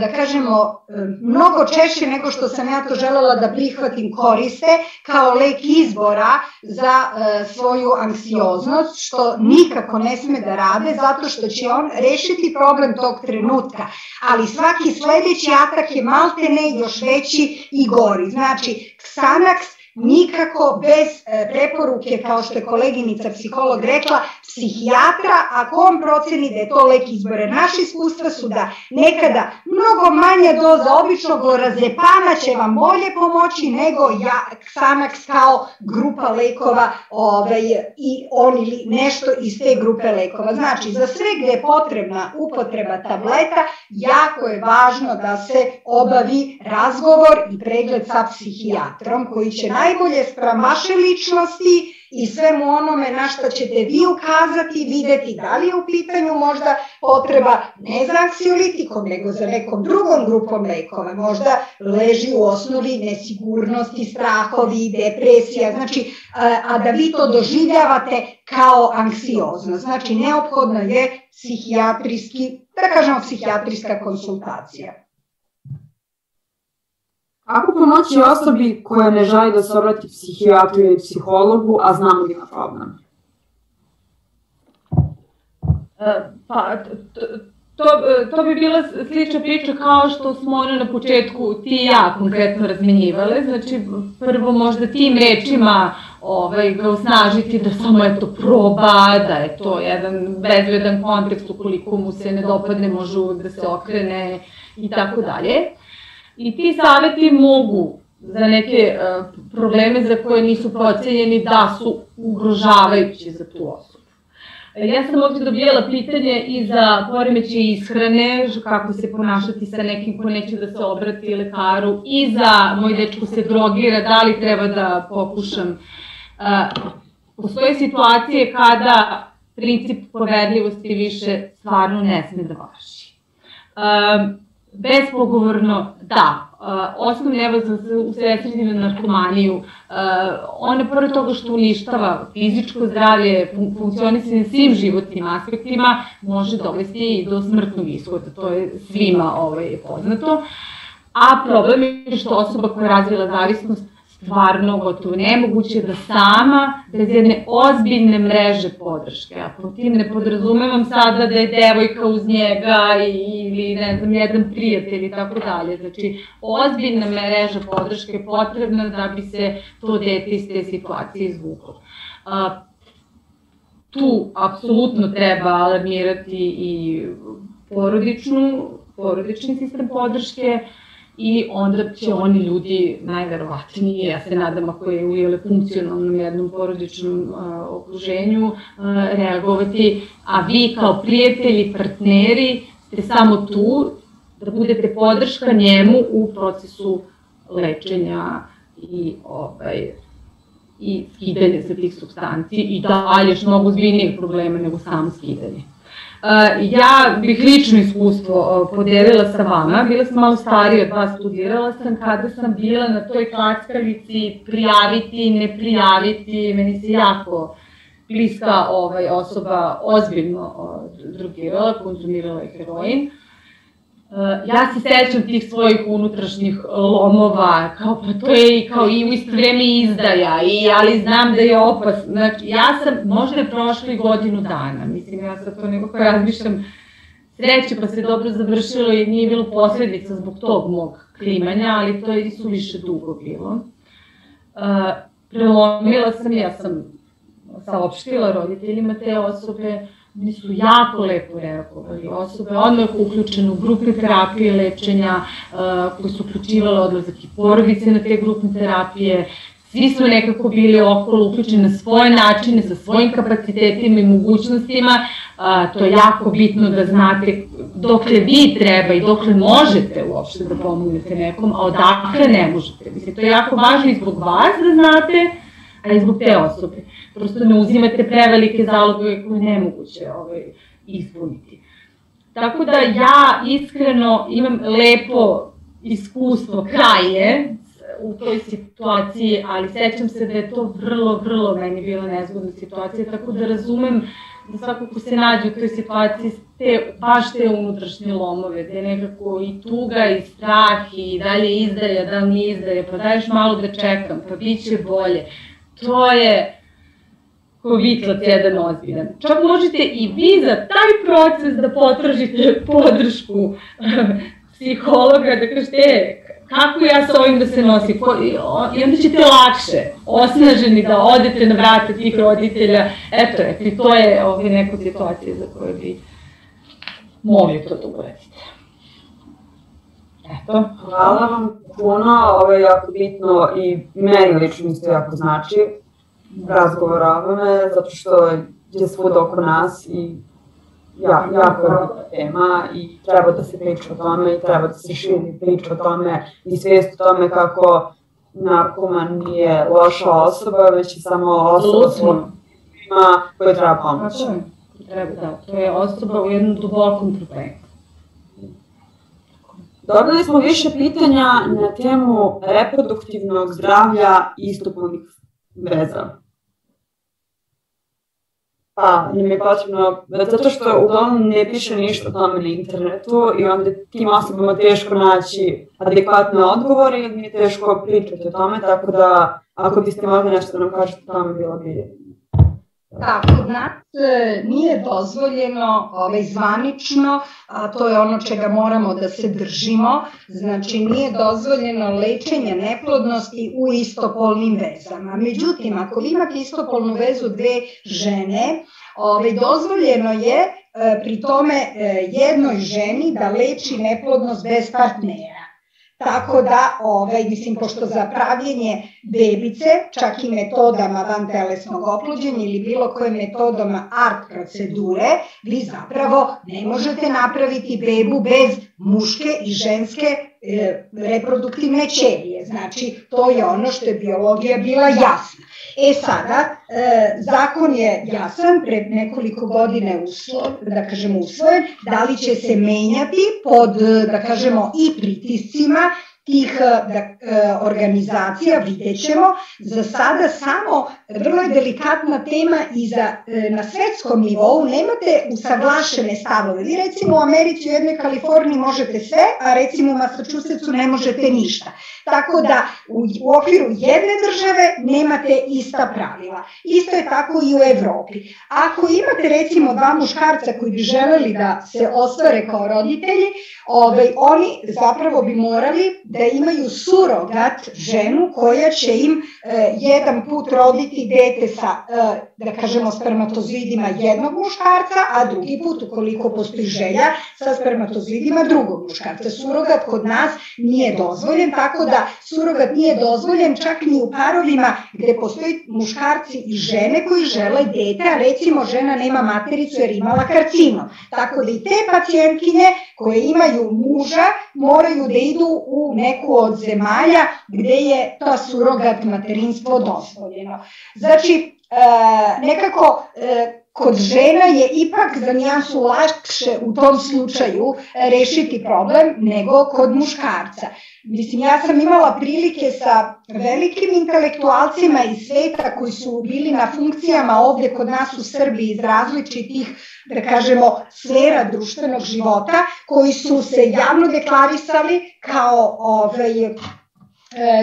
da kažemo, uh, mnogo češće nego što sam ja to želela da prihvatim koriste kao lek izbora za uh, svoju anksioznost, što nikako ne sme da rade, zato što će on rešiti problem tog trenutka. Ali svaki sledeći atak je malte ne još veći i gori. Znači, Xanax nikako bez e, preporuke, kao što je koleginica psiholog rekla, psihijatra, ako on proceni da je to lek izbore. Naše iskustva su da nekada mnogo manja doza običnog lorazepama će vam bolje pomoći nego ja, Xanax kao grupa lekova ovaj, i on ili nešto iz te grupe lekova. Znači, za sve gde je potrebna upotreba tableta, jako je važno da se obavi razgovor i pregled sa psihijatrom koji će najbolje sprem vaše ličnosti i svemu onome na što ćete vi ukazati, videti da li je u pitanju možda potreba ne za anksiolitikom, nego za nekom drugom grupom lekova. Možda leži u osnovi nesigurnosti, strahovi, depresija, znači, a da vi to doživljavate kao anksiozno. Znači, neophodno je psihijatrijski, da kažemo psihijatrijska konsultacija. Kako pomoći osobi koja ne želi da se obrati psihijatru ili psihologu, a znamo da ima problem? E, pa, to, to bi bila slična priča kao što smo ono na početku ti i ja konkretno razmenjivale. Znači, prvo možda tim rečima ovaj, ga osnažiti da samo je to proba, da je to jedan bezvedan kontekst ukoliko mu se ne dopadne, može da se okrene i tako dalje. I ti saveti mogu za neke uh, probleme za koje nisu procenjeni da su ugrožavajući za tu osobu. Ja sam ovdje dobijala pitanje i za poremeće ishrane, kako se ponašati sa nekim ko neće da se obrati lekaru, i za moj dečko se drogira, da li treba da pokušam. Uh, postoje situacije kada princip poverljivosti više stvarno ne sme da važi. Uh, bespogovorno da, uh, osnovni evo za usredsrednju narkomaniju, uh, ona pored toga što uništava fizičko zdravlje, fun funkcionisanje svim životnim aspektima, može dovesti i do smrtnog ishoda, to je svima ovaj, poznato. A problem je što osoba koja je razvila zavisnost stvarno gotovo nemoguće da sama, bez jedne ozbiljne mreže podrške, a po tim ne podrazumevam sada da je devojka uz njega ili ne znam, jedan prijatelj i tako dalje. Znači, ozbiljna mreža podrške je potrebna da bi se to dete iz te situacije izvuklo. Tu apsolutno treba alarmirati i porodičnu, porodični sistem podrške, i onda će oni ljudi najverovatnije, ja se nadam ako je u jele funkcionalnom jednom porodičnom okruženju, reagovati, a vi kao prijatelji, partneri ste samo tu da budete podrška njemu u procesu lečenja i ovaj, i skidanje sa tih substanci i dalje još mnogo zbiljnijih problema nego samo skidanje. Uh, ja bih lično iskustvo uh, podelila sa vama, bila sam malo starija od vas, studirala sam kada sam bila na toj klackalici prijaviti, ne prijaviti, meni se jako bliska ovaj, osoba ozbiljno uh, drugirala, konzumirala je heroin. Uh, ja se sećam tih svojih unutrašnjih lomova, kao pa to je i kao i u isto vreme izdaja, i, ali znam da je opasno. Znači, ja sam, možda je prošli godinu dana, mislim, ja sad to nekako razmišljam, sreće pa se dobro završilo i nije bilo posledica zbog tog mog klimanja, ali to je više dugo bilo. Uh, prelomila sam, ja sam saopštila roditeljima te osobe, Oni su jako lepo reagovali. Osobe odmah uključene u grupne terapije lečenja, koje su uključivale odlazak i porodice na te grupne terapije, svi su nekako bili okolo uključeni na svoje načine, sa svojim kapacitetima i mogućnostima, a, to je jako bitno da znate dokle vi treba i dokle možete uopšte da pomognete nekom, a odakle ne možete. Mislim, to je jako važno i zbog vas da znate, a i zbog te osobe. Prosto ne uzimate prevelike zaloge koje je nemoguće ovaj, ispuniti. Tako da ja iskreno imam lepo iskustvo kraje u toj situaciji, ali sećam se da je to vrlo, vrlo meni bila nezgodna situacija, tako da razumem da svako ko se nađe u toj situaciji, te, baš te unutrašnje lomove, je nekako i tuga i strah i dalje izdaja, da li nije izdaja, pa daješ malo da čekam, pa bit će bolje. To je vitlac jedan ozbiljan. Čak možete i vi za taj proces da potražite podršku psihologa, da kažete, kako ja sa ovim da se nosim, i onda ćete lakše, osnaženi da odete na vrate tih roditelja, eto, eto, i to je ovdje neka situacija za koju bi mogli to da uradite. Eto. Hvala vam puno, ovo je jako bitno i meni lično isto jako znači razgovor o ovome, zato što je svud oko nas i ja, jako bitna tema i treba da se priča o tome i treba da se širi priča o tome i svijest o tome kako narkoman nije loša osoba, već je samo osoba s ima koje treba pomoći. Tako je, treba, da, to je osoba u jednom dubokom problemu. Dobili smo više pitanja na temu reproduktivnog zdravlja i istopolnih veza. Pa, nam je potrebno, zato što uglavnom ne piše ništa o tome na internetu i onda tim osobama teško naći adekvatne odgovore ili mi je teško pričati o tome, tako da ako biste mogli nešto da nam kažete o tome, bilo bi Da, kod nas nije dozvoljeno ovaj, zvanično, a to je ono čega moramo da se držimo, znači nije dozvoljeno lečenje neplodnosti u istopolnim vezama. Međutim, ako vi imate istopolnu vezu dve žene, ovaj, dozvoljeno je e, pri tome e, jednoj ženi da leči neplodnost bez partnera. Tako da, ovaj, mislim, pošto za pravljenje bebice, čak i metodama van telesnog oplođenja ili bilo koje metodama art procedure, vi zapravo ne možete napraviti bebu bez muške i ženske reproduktivne ćelije. Znači, to je ono što je biologija bila jasna. E sada, e, zakon je jasan, pred nekoliko godine da kažemo usvojen, da li će se menjati pod, da kažemo, i pritiscima tih e, da, e, organizacija, vidjet ćemo. Za sada samo vrlo je delikatna tema i za, e, na svetskom nivou nemate usaglašene stavove. Vi recimo u Americi u jednoj Kaliforniji možete sve, a recimo u Massachusettsu ne možete ništa. Tako da u, u okviru jedne države nemate ista pravila. Isto je tako i u Evropi. Ako imate recimo dva muškarca koji bi želeli da se ostvare kao roditelji, ovaj, oni zapravo bi morali da imaju surogat ženu koja će im e, jedan put roditi dete sa, e, da kažemo, spermatozoidima jednog muškarca, a drugi put, ukoliko postoji želja, sa spermatozoidima drugog muškarca. Surogat kod nas nije dozvoljen, tako da surogat nije dozvoljen čak ni u parovima gde postoji muškarci i žene koji žele dete, a recimo žena nema matericu jer imala karcinom. Tako da i te pacijentkinje koje imaju muža moraju da idu u neku od zemalja gde je to surogat materinstvo dozvoljeno. Znači, e, nekako e, kod žena je ipak za nijansu lakše u tom slučaju rešiti problem nego kod muškarca. Mislim, ja sam imala prilike sa velikim intelektualcima iz sveta koji su bili na funkcijama ovde kod nas u Srbiji iz različitih, da kažemo, sfera društvenog života, koji su se javno deklarisali kao ovaj,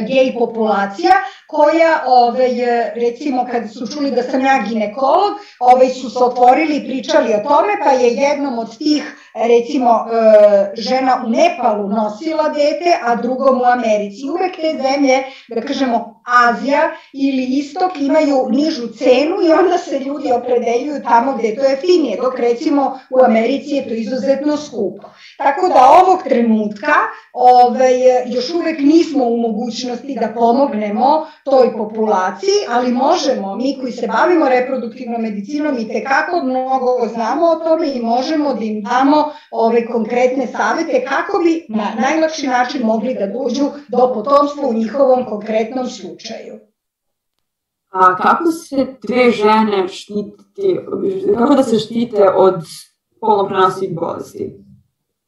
gej populacija koja, ovaj, recimo, kad su čuli da sam ja ginekolog, ovaj, su se otvorili i pričali o tome, pa je jednom od tih recimo e, žena u Nepalu nosila dete, a drugom u Americi. Uvek te zemlje, da kažemo Azija ili Istok imaju nižu cenu i onda se ljudi opredeljuju tamo gde to je finije, dok recimo u Americi je to izuzetno skupo. Tako da ovog trenutka ovaj, još uvek nismo u mogućnosti da pomognemo toj populaciji, ali možemo, mi koji se bavimo reproduktivnom medicinom i tekako mnogo znamo o tome i možemo da im damo ove konkretne savete kako bi na najlakši način mogli da dođu do potomstva u njihovom konkretnom slučaju. A kako se dve žene štiti, kako da se štite od polnoprenosivih bolesti?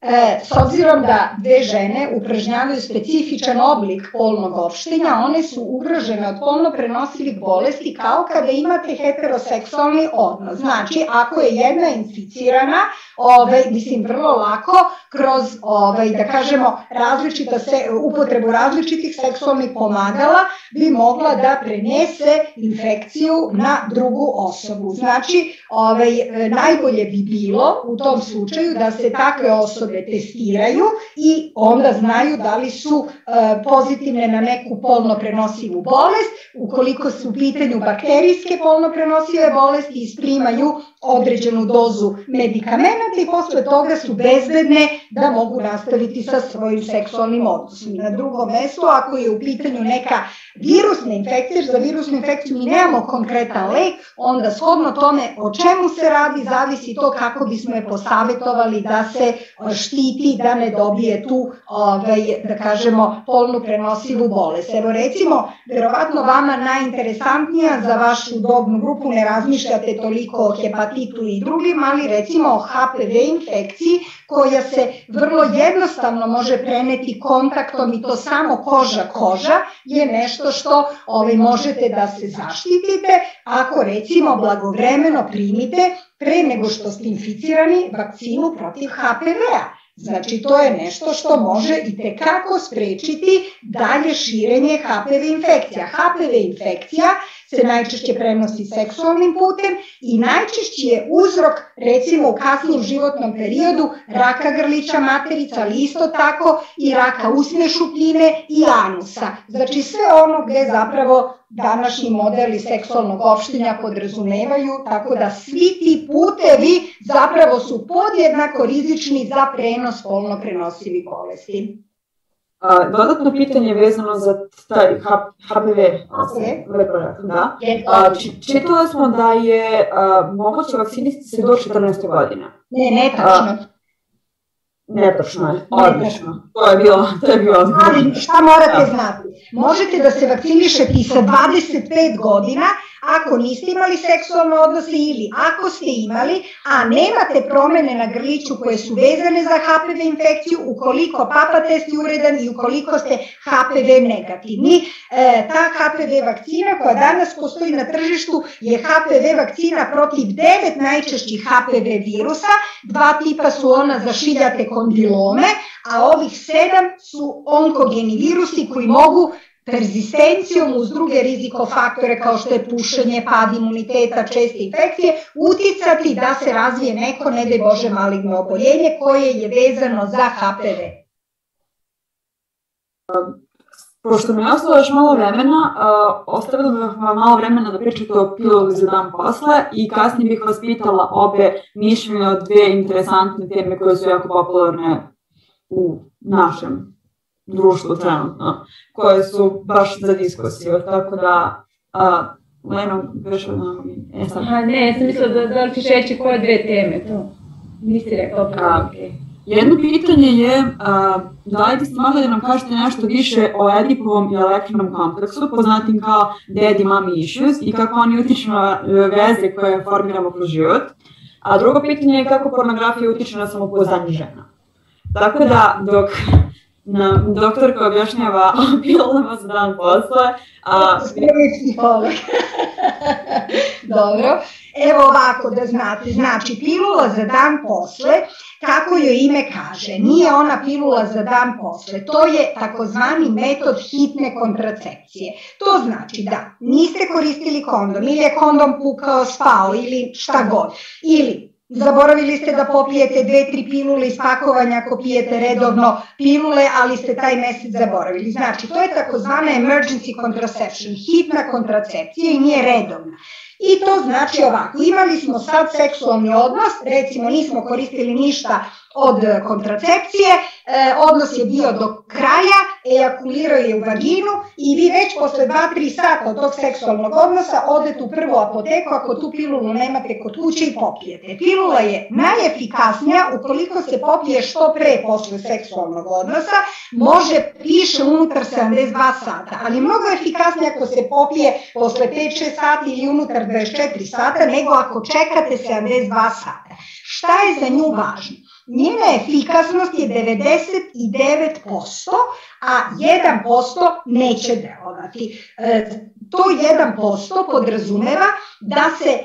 E, s obzirom da dve žene upražnjavaju specifičan oblik polnog opštenja, one su ugrožene od polno prenosivih bolesti kao kada imate heteroseksualni odnos. Znači, ako je jedna inficirana, ovaj, mislim, vrlo lako, kroz, ovaj, da kažemo, različita se, upotrebu različitih seksualnih pomagala, bi mogla da prenese infekciju na drugu osobu. Znači, ovaj, najbolje bi bilo u tom slučaju da se takve osobe testiraju i onda znaju da li su e, pozitivne na neku polno prenosivu bolest. Ukoliko su u pitanju bakterijske polno prenosive bolesti, isprimaju određenu dozu medikamenta i posle toga su bezbedne da mogu nastaviti sa svojim seksualnim odnosom. Na drugom mestu, ako je u pitanju neka virusna infekcija, za virusnu infekciju mi nemamo konkretan lek, onda shodno tome o čemu se radi, zavisi to kako bismo je posavetovali da se štiti, da ne dobije tu, ovaj, da kažemo, polnu prenosivu bolest. Evo recimo, verovatno vama najinteresantnija za vašu dobnu grupu, ne razmišljate toliko o hepatitu i drugim, ali recimo o HPV infekciji koja se vrlo jednostavno može preneti kontaktom i to samo koža-koža je nešto što ovaj, možete da se zaštitite ako recimo blagovremeno primite pre nego što ste inficirani vakcinu protiv HPV-a. Znači, to je nešto što može i tekako sprečiti dalje širenje HPV infekcija. HPV infekcija se najčešće prenosi seksualnim putem i najčešći je uzrok, recimo u kasnijem životnom periodu, raka grlića materica, ali isto tako i raka usne šupljine i anusa. Znači sve ono gde zapravo današnji modeli seksualnog opštenja podrazumevaju, tako da svi ti putevi zapravo su podjednako rizični za prenos polno prenosivih bolesti. A, dodatno pitanje vezano za taj HPV, okay. lepo da. A, čitala smo da je moguće vakcinisati se do 14. godine. Ne, ne tačno. Netačno je, odlično. To je bilo, to je bilo. Ali šta morate da. znati? Možete da se vakcinišete i sa 25 godina, ako niste imali seksualne odnose ili ako ste imali, a nemate promene na grliću koje su vezane za HPV infekciju, ukoliko papa test je uredan i ukoliko ste HPV negativni. E, ta HPV vakcina koja danas postoji na tržištu je HPV vakcina protiv devet najčešćih HPV virusa, dva tipa su ona za šiljate kondilome, a ovih sedam su onkogeni virusi koji mogu perzistencijom uz druge rizikofaktore kao što je pušenje, pad imuniteta, česte infekcije, uticati da se razvije neko, ne daj Bože, maligno oboljenje koje je vezano za HPV. Pošto mi je ostalo još malo vremena, ostavila bih vam malo vremena da pričate o piluli za dan posle i kasnije bih vas pitala obe mišljenja o dve interesantne teme koje su jako popularne u našem društvu trenutno, koje su baš za diskusiju, tako da a, Leno, još jedno e sad. Aha, ne, ja sam mislila da, da li ćeš reći koje dve teme, to nisi rekao pa, okay. Jedno pitanje je, a, da li biste mogli da nam kažete nešto više o Edipovom i elektrinom kompleksu, poznatim kao daddy mommy issues i kako oni utiču na e, veze koje formiramo kroz život. A drugo pitanje je kako pornografija utiče na samopouzdanje žena. Tako da, dok nam doktorka objašnjava o pilulama za dan posle. A... Dobro. Evo ovako da znate, znači pilula za dan posle kako joj ime kaže, nije ona pilula za dan posle, to je takozvani metod hitne kontracepcije. To znači da niste koristili kondom ili je kondom pukao, spao ili šta god, ili Zaboravili ste da popijete dve, tri pilule iz pakovanja ako pijete redovno pilule, ali ste taj mesec zaboravili. Znači, to je takozvana emergency contraception, hitna kontracepcija i nije redovna. I to znači ovako, imali smo sad seksualni odnos, recimo nismo koristili ništa od kontracepcije, e, odnos je bio do kraja, ejakulirao je u vaginu i vi već posle 2-3 sata od tog seksualnog odnosa odete u prvu apoteku ako tu pilulu nemate kod kuće i popijete. Pilula je najefikasnija ukoliko se popije što pre posle seksualnog odnosa, može piše unutar 72 sata, ali mnogo efikasnija ako se popije posle 5-6 sati ili unutar 24 sata nego ako čekate 72 sata. Šta je za nju važno? Njena efikasnost je 99%, a 1% neće delovati. To 1% podrazumeva da se e,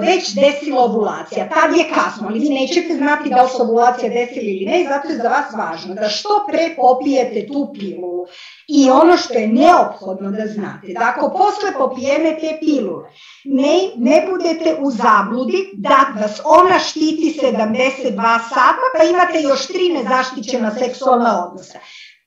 već desila ovulacija. Tad je kasno, ali vi nećete znati da se ovulacija desila ili ne, zato je za vas važno da što pre popijete tu pilulu. I ono što je neophodno da znate, da ako posle popijene te pilule ne, ne budete u zabludi da vas ona štiti 72 sata, pa imate još tri nezaštićena seksualna odnosa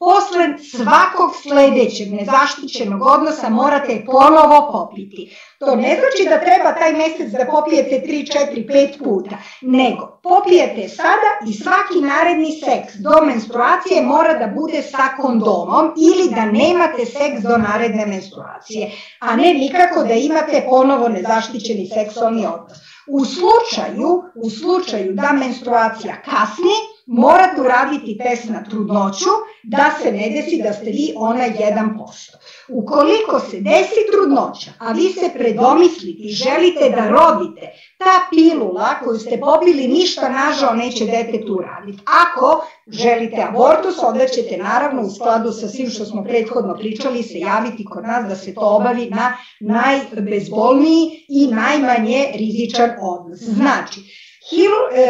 posle svakog sledećeg nezaštićenog odnosa morate ponovo popiti. To ne znači da treba taj mesec da popijete 3, 4, 5 puta, nego popijete sada i svaki naredni seks do menstruacije mora da bude sa kondomom ili da nemate seks do naredne menstruacije, a ne nikako da imate ponovo nezaštićeni seksualni odnos. U slučaju, u slučaju da menstruacija kasni, morate uraditi test na trudnoću da se ne desi da ste vi onaj 1%. Ukoliko se desi trudnoća, a vi se predomislite i želite da rodite, ta pilula koju ste popili ništa nažao neće detetu uraditi. Ako želite abortus, onda ćete naravno u skladu sa svim što smo prethodno pričali se javiti kod nas da se to obavi na najbezbolniji i najmanje rizičan odnos. Znači,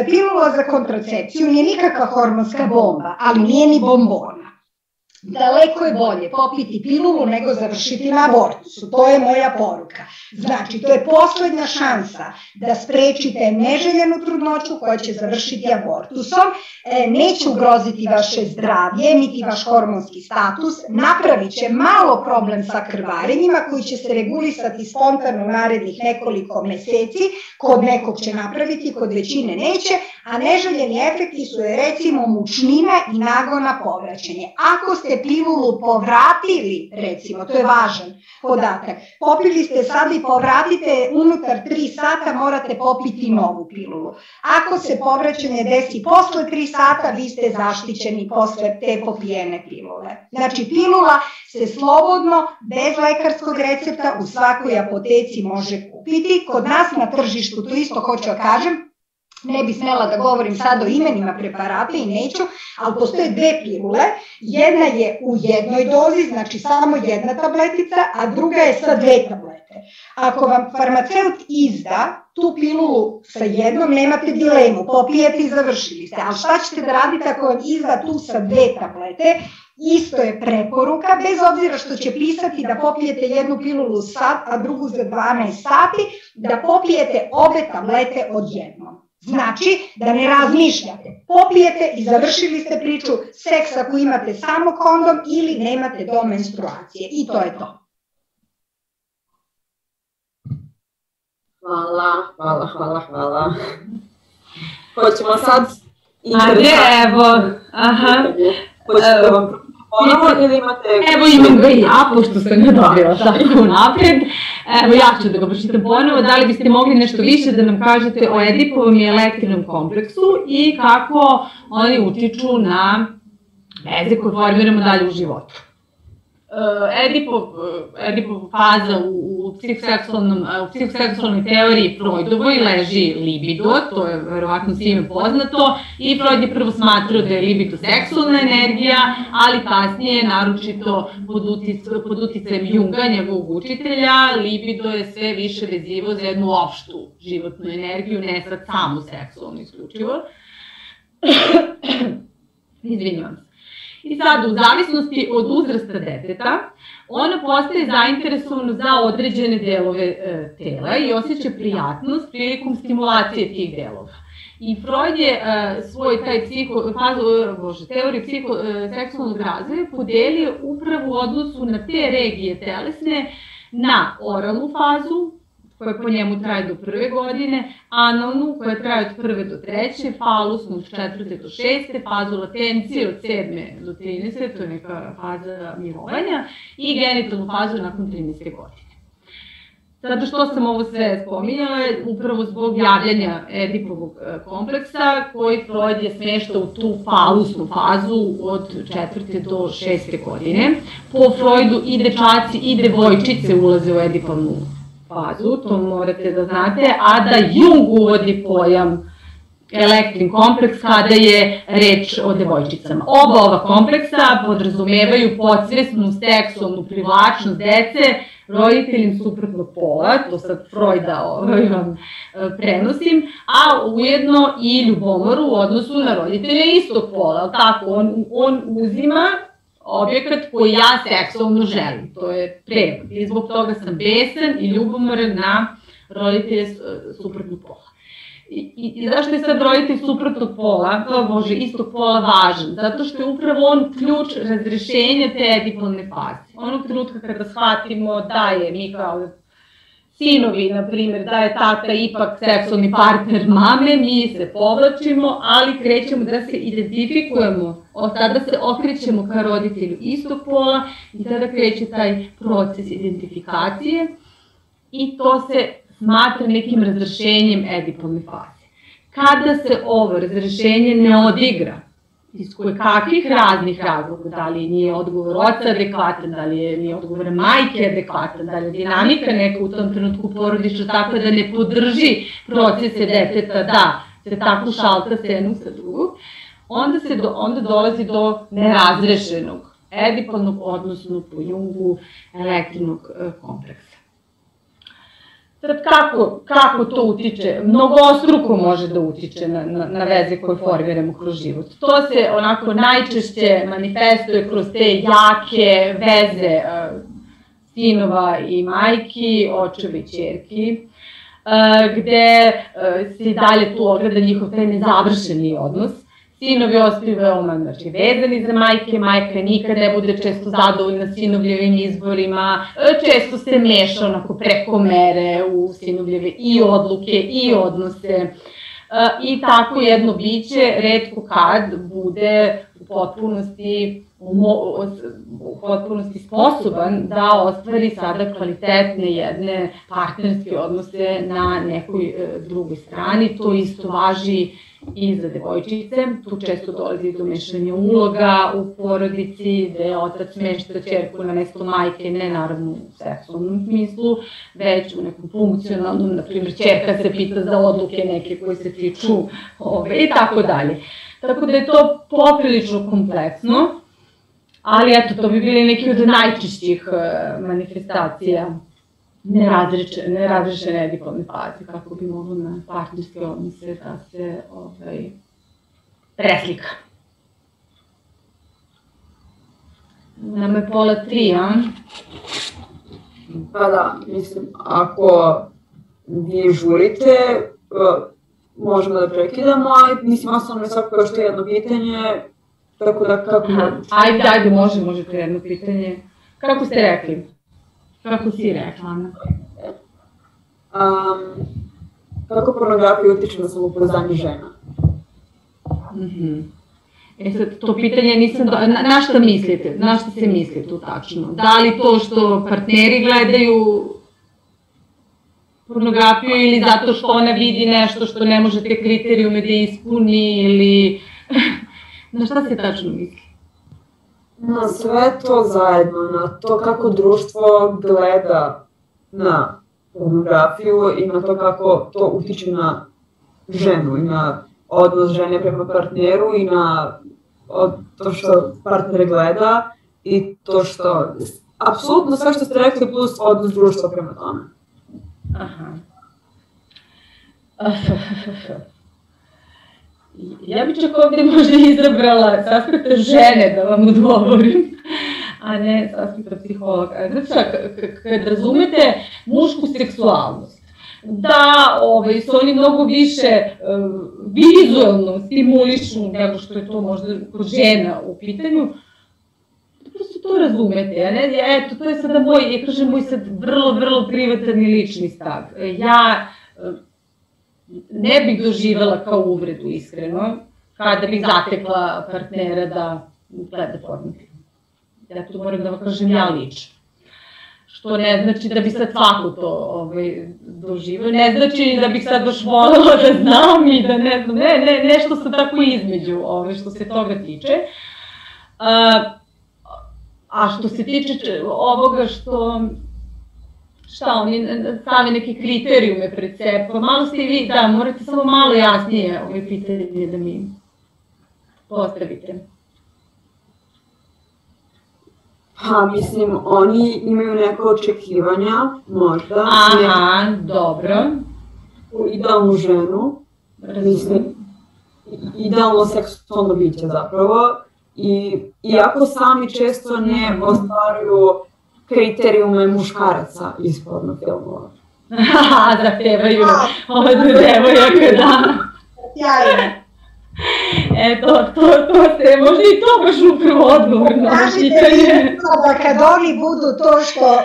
pilula za kontracepciju nije nikakva hormonska bomba, ali nije ni bombona. Daleko je bolje popiti pilulu nego završiti na abortusu. To je moja poruka. Znači, to je poslednja šansa da sprečite neželjenu trudnoću koja će završiti abortusom. E, neće ugroziti vaše zdravlje, niti vaš hormonski status. Napravit će malo problem sa krvarenjima koji će se regulisati spontano narednih nekoliko meseci. Kod nekog će napraviti, kod većine neće. A neželjeni efekti su recimo mučnina i nagona povraćanje. Ako ste pilulu povratili, recimo, to je važan podatak, popili ste sad i povratite unutar 3 sata, morate popiti novu pilulu. Ako se povraćanje desi posle 3 sata, vi ste zaštićeni posle te popijene pilule. Znači, pilula se slobodno, bez lekarskog recepta, u svakoj apoteci može kupiti. Kod nas na tržištu, to isto hoću da kažem, ne bi smela da govorim sad o imenima preparata i neću, ali postoje dve pilule, jedna je u jednoj dozi, znači samo jedna tabletica, a druga je sa dve tablete. Ako vam farmaceut izda tu pilulu sa jednom, nemate dilemu, popijete i završili ste, ali šta ćete da radite ako vam izda tu sa dve tablete, Isto je preporuka, bez obzira što će pisati da popijete jednu pilulu sad, a drugu za 12 sati, da popijete obe tablete odjednom. Znači, da ne razmišljate. Popijete i završili ste priču seks ako imate samo kondom ili nemate do menstruacije. I to je to. Hvala, hvala, hvala, hvala. Hoćemo sad Ajde, evo, aha. Hoćete da vam ponovo ili imate... Evo imam ga i ja, pošto sam ga dobila tako napred. Evo ja ću da ga pročitam ponovo. Da li biste mogli nešto više da nam kažete o Edipovom i elektrinom kompleksu i kako oni utiču na veze koje formiramo dalje u životu? Uh, Edipov, uh, Edipov faza u, u, psihoseksualnom, uh, u psihoseksualnoj teoriji Freudovoj leži libido, to je verovatno svime poznato, i Freud je prvo smatrao da je libido seksualna energija, ali kasnije, naročito pod, utic, pod uticajem Junga, njegovog učitelja, libido je sve više vezivo za jednu opštu životnu energiju, ne sad samu seksualnu isključivo. Izvinjavam se. I sad, u zavisnosti od uzrasta deteta, ona postaje zainteresovana za određene delove e, tela i osjeća prijatnost prilikom stimulacije tih delova. I Freud je uh, svoj taj psiho, fazu, bože, teoriju psiho, uh, seksualnog razvoja podelio upravo u odnosu na te regije telesne na oralnu fazu, koja po njemu traje do prve godine, analnu koja traje od prve do treće, falusnu od četvrte do šeste, fazu latencije od sedme do 13. to je neka faza mirovanja, i genitalnu fazu nakon 13. godine. Zato što sam ovo sve spominjala upravo zbog javljanja Edipovog e, kompleksa koji Freud je smešta u tu falusnu fazu od četvrte do šeste godine. Po Freudu i dečaci i devojčice ulaze u Edipovnu fazu, to morate da znate, a da Jung uvodi pojam elektrin kompleks kada je reč o devojčicama. Oba ova kompleksa podrazumevaju podsvesnu seksualnu privlačnost dece roditeljim suprotnog pola, to sad Freuda ovaj, vam e, prenosim, a ujedno i ljubomoru u odnosu na roditelje istog pola, tako, on, on uzima objekat koji ja seksualno želim. To je prevod. I zbog toga sam besan i ljubomoran na roditelje suprotnog pola. I, i, I zašto je sad roditelj suprotnog pola, o bože, istog pola važan? Zato što je upravo on ključ razrešenja te edipolne faze. Onog trenutka kada shvatimo da je mi kao sinovi, na primjer, da je tata ipak seksualni partner mame, mi se povlačimo, ali krećemo da se identifikujemo, od tada se okrećemo ka roditelju istog pola i tada kreće taj proces identifikacije i to se smatra nekim razrešenjem edipolne faze. Kada se ovo razrešenje ne odigra, iz koje kakvih raznih razloga, da li nije odgovor oca adekvatan, da li je, nije odgovor majke adekvatan, da li je dinamika neka u tom trenutku porodična tako da ne podrži procese deteta da se tako šalta s jednog sa drugog, onda, se do, onda dolazi do nerazrešenog edipalnog, odnosno po Jungu, elektrinog e, kompleksa. Sad kako, kako to utiče, mnogo ostruko može da utiče na, na, na veze koje formiramo kroz život. To se onako najčešće manifestuje kroz te jake veze uh, sinova i majki, očeva i čerki, uh, gde uh, se dalje tu ogleda njihov taj nezavršeni odnos Sinovi ostaju veoma znači, vezani za majke, majka nikad ne bude često zadovoljna sinovljevim izborima, često se meša onako preko mere u sinovljeve i odluke i odnose. I tako jedno biće redko kad bude potpunosti u potpunosti sposoban da ostvari sada kvalitetne jedne partnerske odnose na nekoj e, drugoj strani. To isto važi i za devojčice. Tu često dolazi do mešanja uloga u porodici, gde otac smešta čerku na mesto majke, ne naravno u seksualnom smislu, već u nekom funkcionalnom, na primjer, čerka se pita za odluke neke koje se tiču ove, i tako dalje. Tako da je to poprilično kompleksno, ali eto, to bi bili neki od najčešćih uh, manifestacija nerazrečene, nerazrečene diplomne faze, kako bi moglo na partnerske odnose da se ovaj, preslika. Nama je pola tri, a? Pa da, mislim, ako vi žurite, možemo da prekidamo, ali mislim, ostalo me svako još jedno pitanje, tako da kako... Ajde, ajde, može, možete jedno pitanje. Kako ste rekli? Kako si rekla, Ana? Um, kako pornografija utiče na samopouzdanje žena? Mm -hmm. E sad, to pitanje nisam, do... na, na šta mislite, na šta se misli tu tačno? Da li to što partneri gledaju pornografiju ili zato što ona vidi nešto što ne može te kriterijume da ispuni ili na šta se tačno misli? Na sve to zajedno, na to kako društvo gleda na pornografiju i na to kako to utiče na ženu i na odnos žene prema partneru i na to što partner gleda i to što, apsolutno sve što ste rekli plus odnos društva prema tome. Aha. ja bih čak ovde možda izabrala s aspekta žene da vam odgovorim, a ne s aspekta psihologa. Znači šta, kad razumete mušku seksualnost, da ovaj, se oni mnogo više uh, vizualno stimulišu nego što je to možda kod žena u pitanju, prosto to razumete, ja ne, eto, to je sada moj, ja kažem, moj sad vrlo, vrlo privatan i lični stav. Ja uh, ne bih doživela kao uvredu, iskreno, kada bih zatekla partnera da gleda porno film. Ja to moram da vam kažem ja lično. Što ne znači da bi sad svako to ovaj, doživio, ne znači da bih sad baš volela da znam i da ne znam, ne, ne, nešto se tako između ovaj, što se toga tiče. A, a što se tiče ovoga što šta oni stave neke kriterijume pred sebe, pa malo ste i vi, da, morate samo malo jasnije ove pitanje da mi postavite. Pa, mislim, oni imaju neke očekivanja, možda. Aha, ne, dobro. Idealnu ženu, mislim, idealno seksualno biće zapravo. I, iako sami često ne ostvaruju kriterijume muškaraca iz porno filmova. Zahtevaju od devojaka, da. Sjajno. Eto, to, to se, možda i to baš upravo odgovor na ovo pitanje. da kad oni budu to što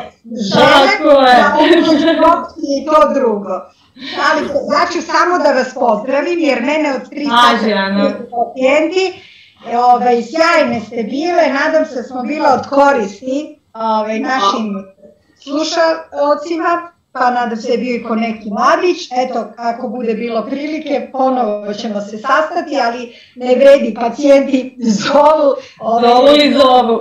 žele, Tako je. da i to drugo. Ali ja ću samo da vas pozdravim, jer mene od tri sata pacijenti, ovaj, sjajne ste bile, nadam se da smo bila od koristi ovaj, našim slušalcima pa nadam se je bio i ko neki mladić, eto, ako bude bilo prilike, ponovo ćemo se sastati, ali ne vredi, pacijenti zovu. Ovaj, zovu i zovu.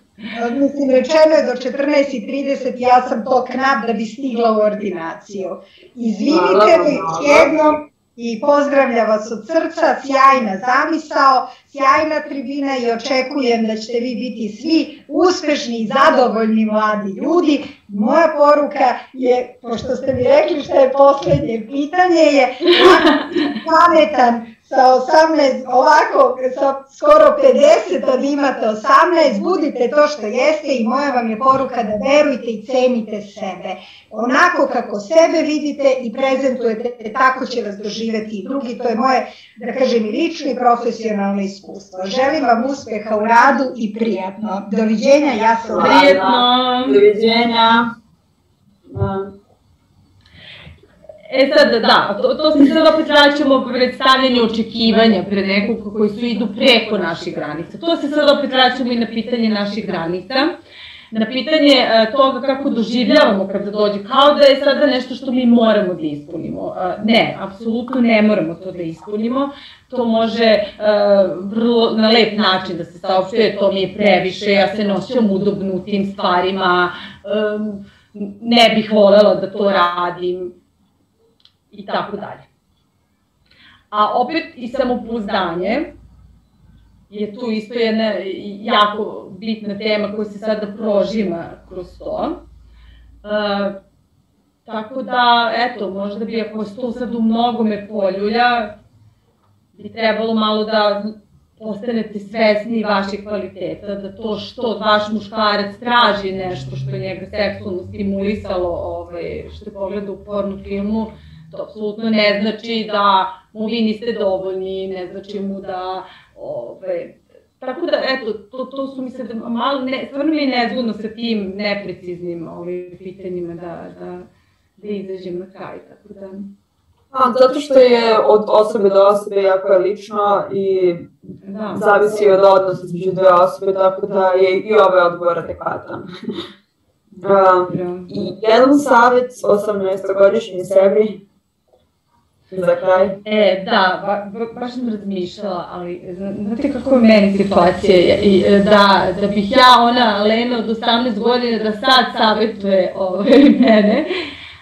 Mislim, rečeno je do 14.30, ja sam to knap da bi stigla u ordinaciju. Izvinite mi jednom, i pozdravlja vas od srca, sjajna zamisao, sjajna tribina i očekujem da ćete vi biti svi uspešni i zadovoljni mladi ljudi. Moja poruka je, pošto ste mi rekli što je poslednje pitanje, je pametan, sa 18, ovako, sa skoro 50, da vi imate 18, budite to što jeste i moja vam je poruka da verujte i cenite sebe. Onako kako sebe vidite i prezentujete, tako će vas doživeti i drugi. To je moje, da kažem, i lično i profesionalno iskustvo. Želim vam uspeha u radu i prijatno. Doviđenja, ja sam Prijatno. Doviđenja. E sad, da, to, to se sad opet vraćamo pred stavljanje očekivanja pred nekog koji su idu preko naših granica. To se sad opet vraćamo i na pitanje naših granica na pitanje uh, toga kako doživljavamo kada dođe, kao da je sada nešto što mi moramo da ispunimo. Uh, ne, apsolutno ne moramo to da ispunimo. To može uh, vrlo na lep način da se saopštuje, to mi je previše, ja se noćam udobno u tim stvarima, ne bih volela da to radim i tako dalje. A opet i samopouzdanje je tu isto jedna jako bitna tema koja se sada prožima kroz to. E, tako da, eto, možda bi ako se to sad u mnogome poljulja, bi trebalo malo da postanete svesni vaših kvaliteta, da to što vaš muškarac traži nešto što je njega seksualno stimulisalo, ovaj, što je pogleda u pornu filmu, to apsolutno ne znači da mu vi niste dovoljni, ne znači mu da, ovaj, tako da, eto, to, to su mi se malo, ne, stvarno mi je nezgodno sa tim nepreciznim ovim pitanjima da, da, da izađem na kraj, tako da... A, zato što je od osobe do osobe jako je lično i da. zavisi od odnosa između dve osobe, tako da je i ovaj odgovor adekvatan. um, I jedan savjet 18-godišnji sebi Za kraj? E, da, ba, ba, baš sam razmišljala, ali znate kako je meni situacija, i, e, da, da bih ja, ona Lena od 18 godina, da sad savjetuje ovaj, mene,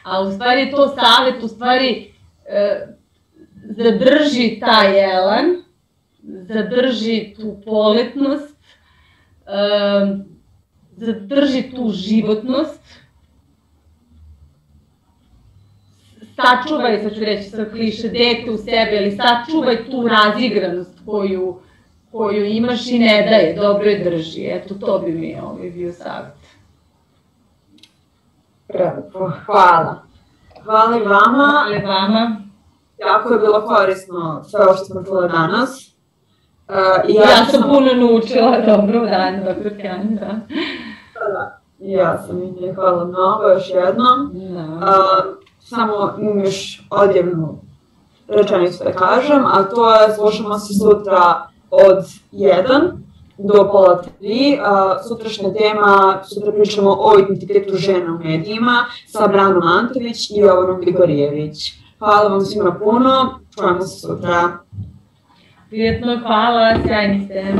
a u stvari to savjet, u stvari e, zadrži taj elan, zadrži tu poletnost, e, zadrži tu životnost, sačuvaj, sad ću reći sa kliše, dete u sebe, ali sačuvaj tu razigranost koju, koju imaš i ne daje, dobro je drži. Eto, to bi mi ovaj bio savjet. Prelepo, hvala. Hvala i vama. Hvala vama. Jako je bilo korisno sve ovo što smo čule danas. Uh, i ja, ja sam puno naučila, dobro dan, doktor Kjani, da. Da, ja sam i hvala mnogo još jednom. Da. Uh, samo još odjevnu rečenicu da kažem, a to je slušamo se sutra od 1 do pola 3. Uh, sutrašnja tema, sutra pričamo o identitetu žena u medijima sa Branom Antović i Jovanom Grigorijević. Hvala vam svima puno, čujemo se sutra. Prijetno, hvala, sjajni ste.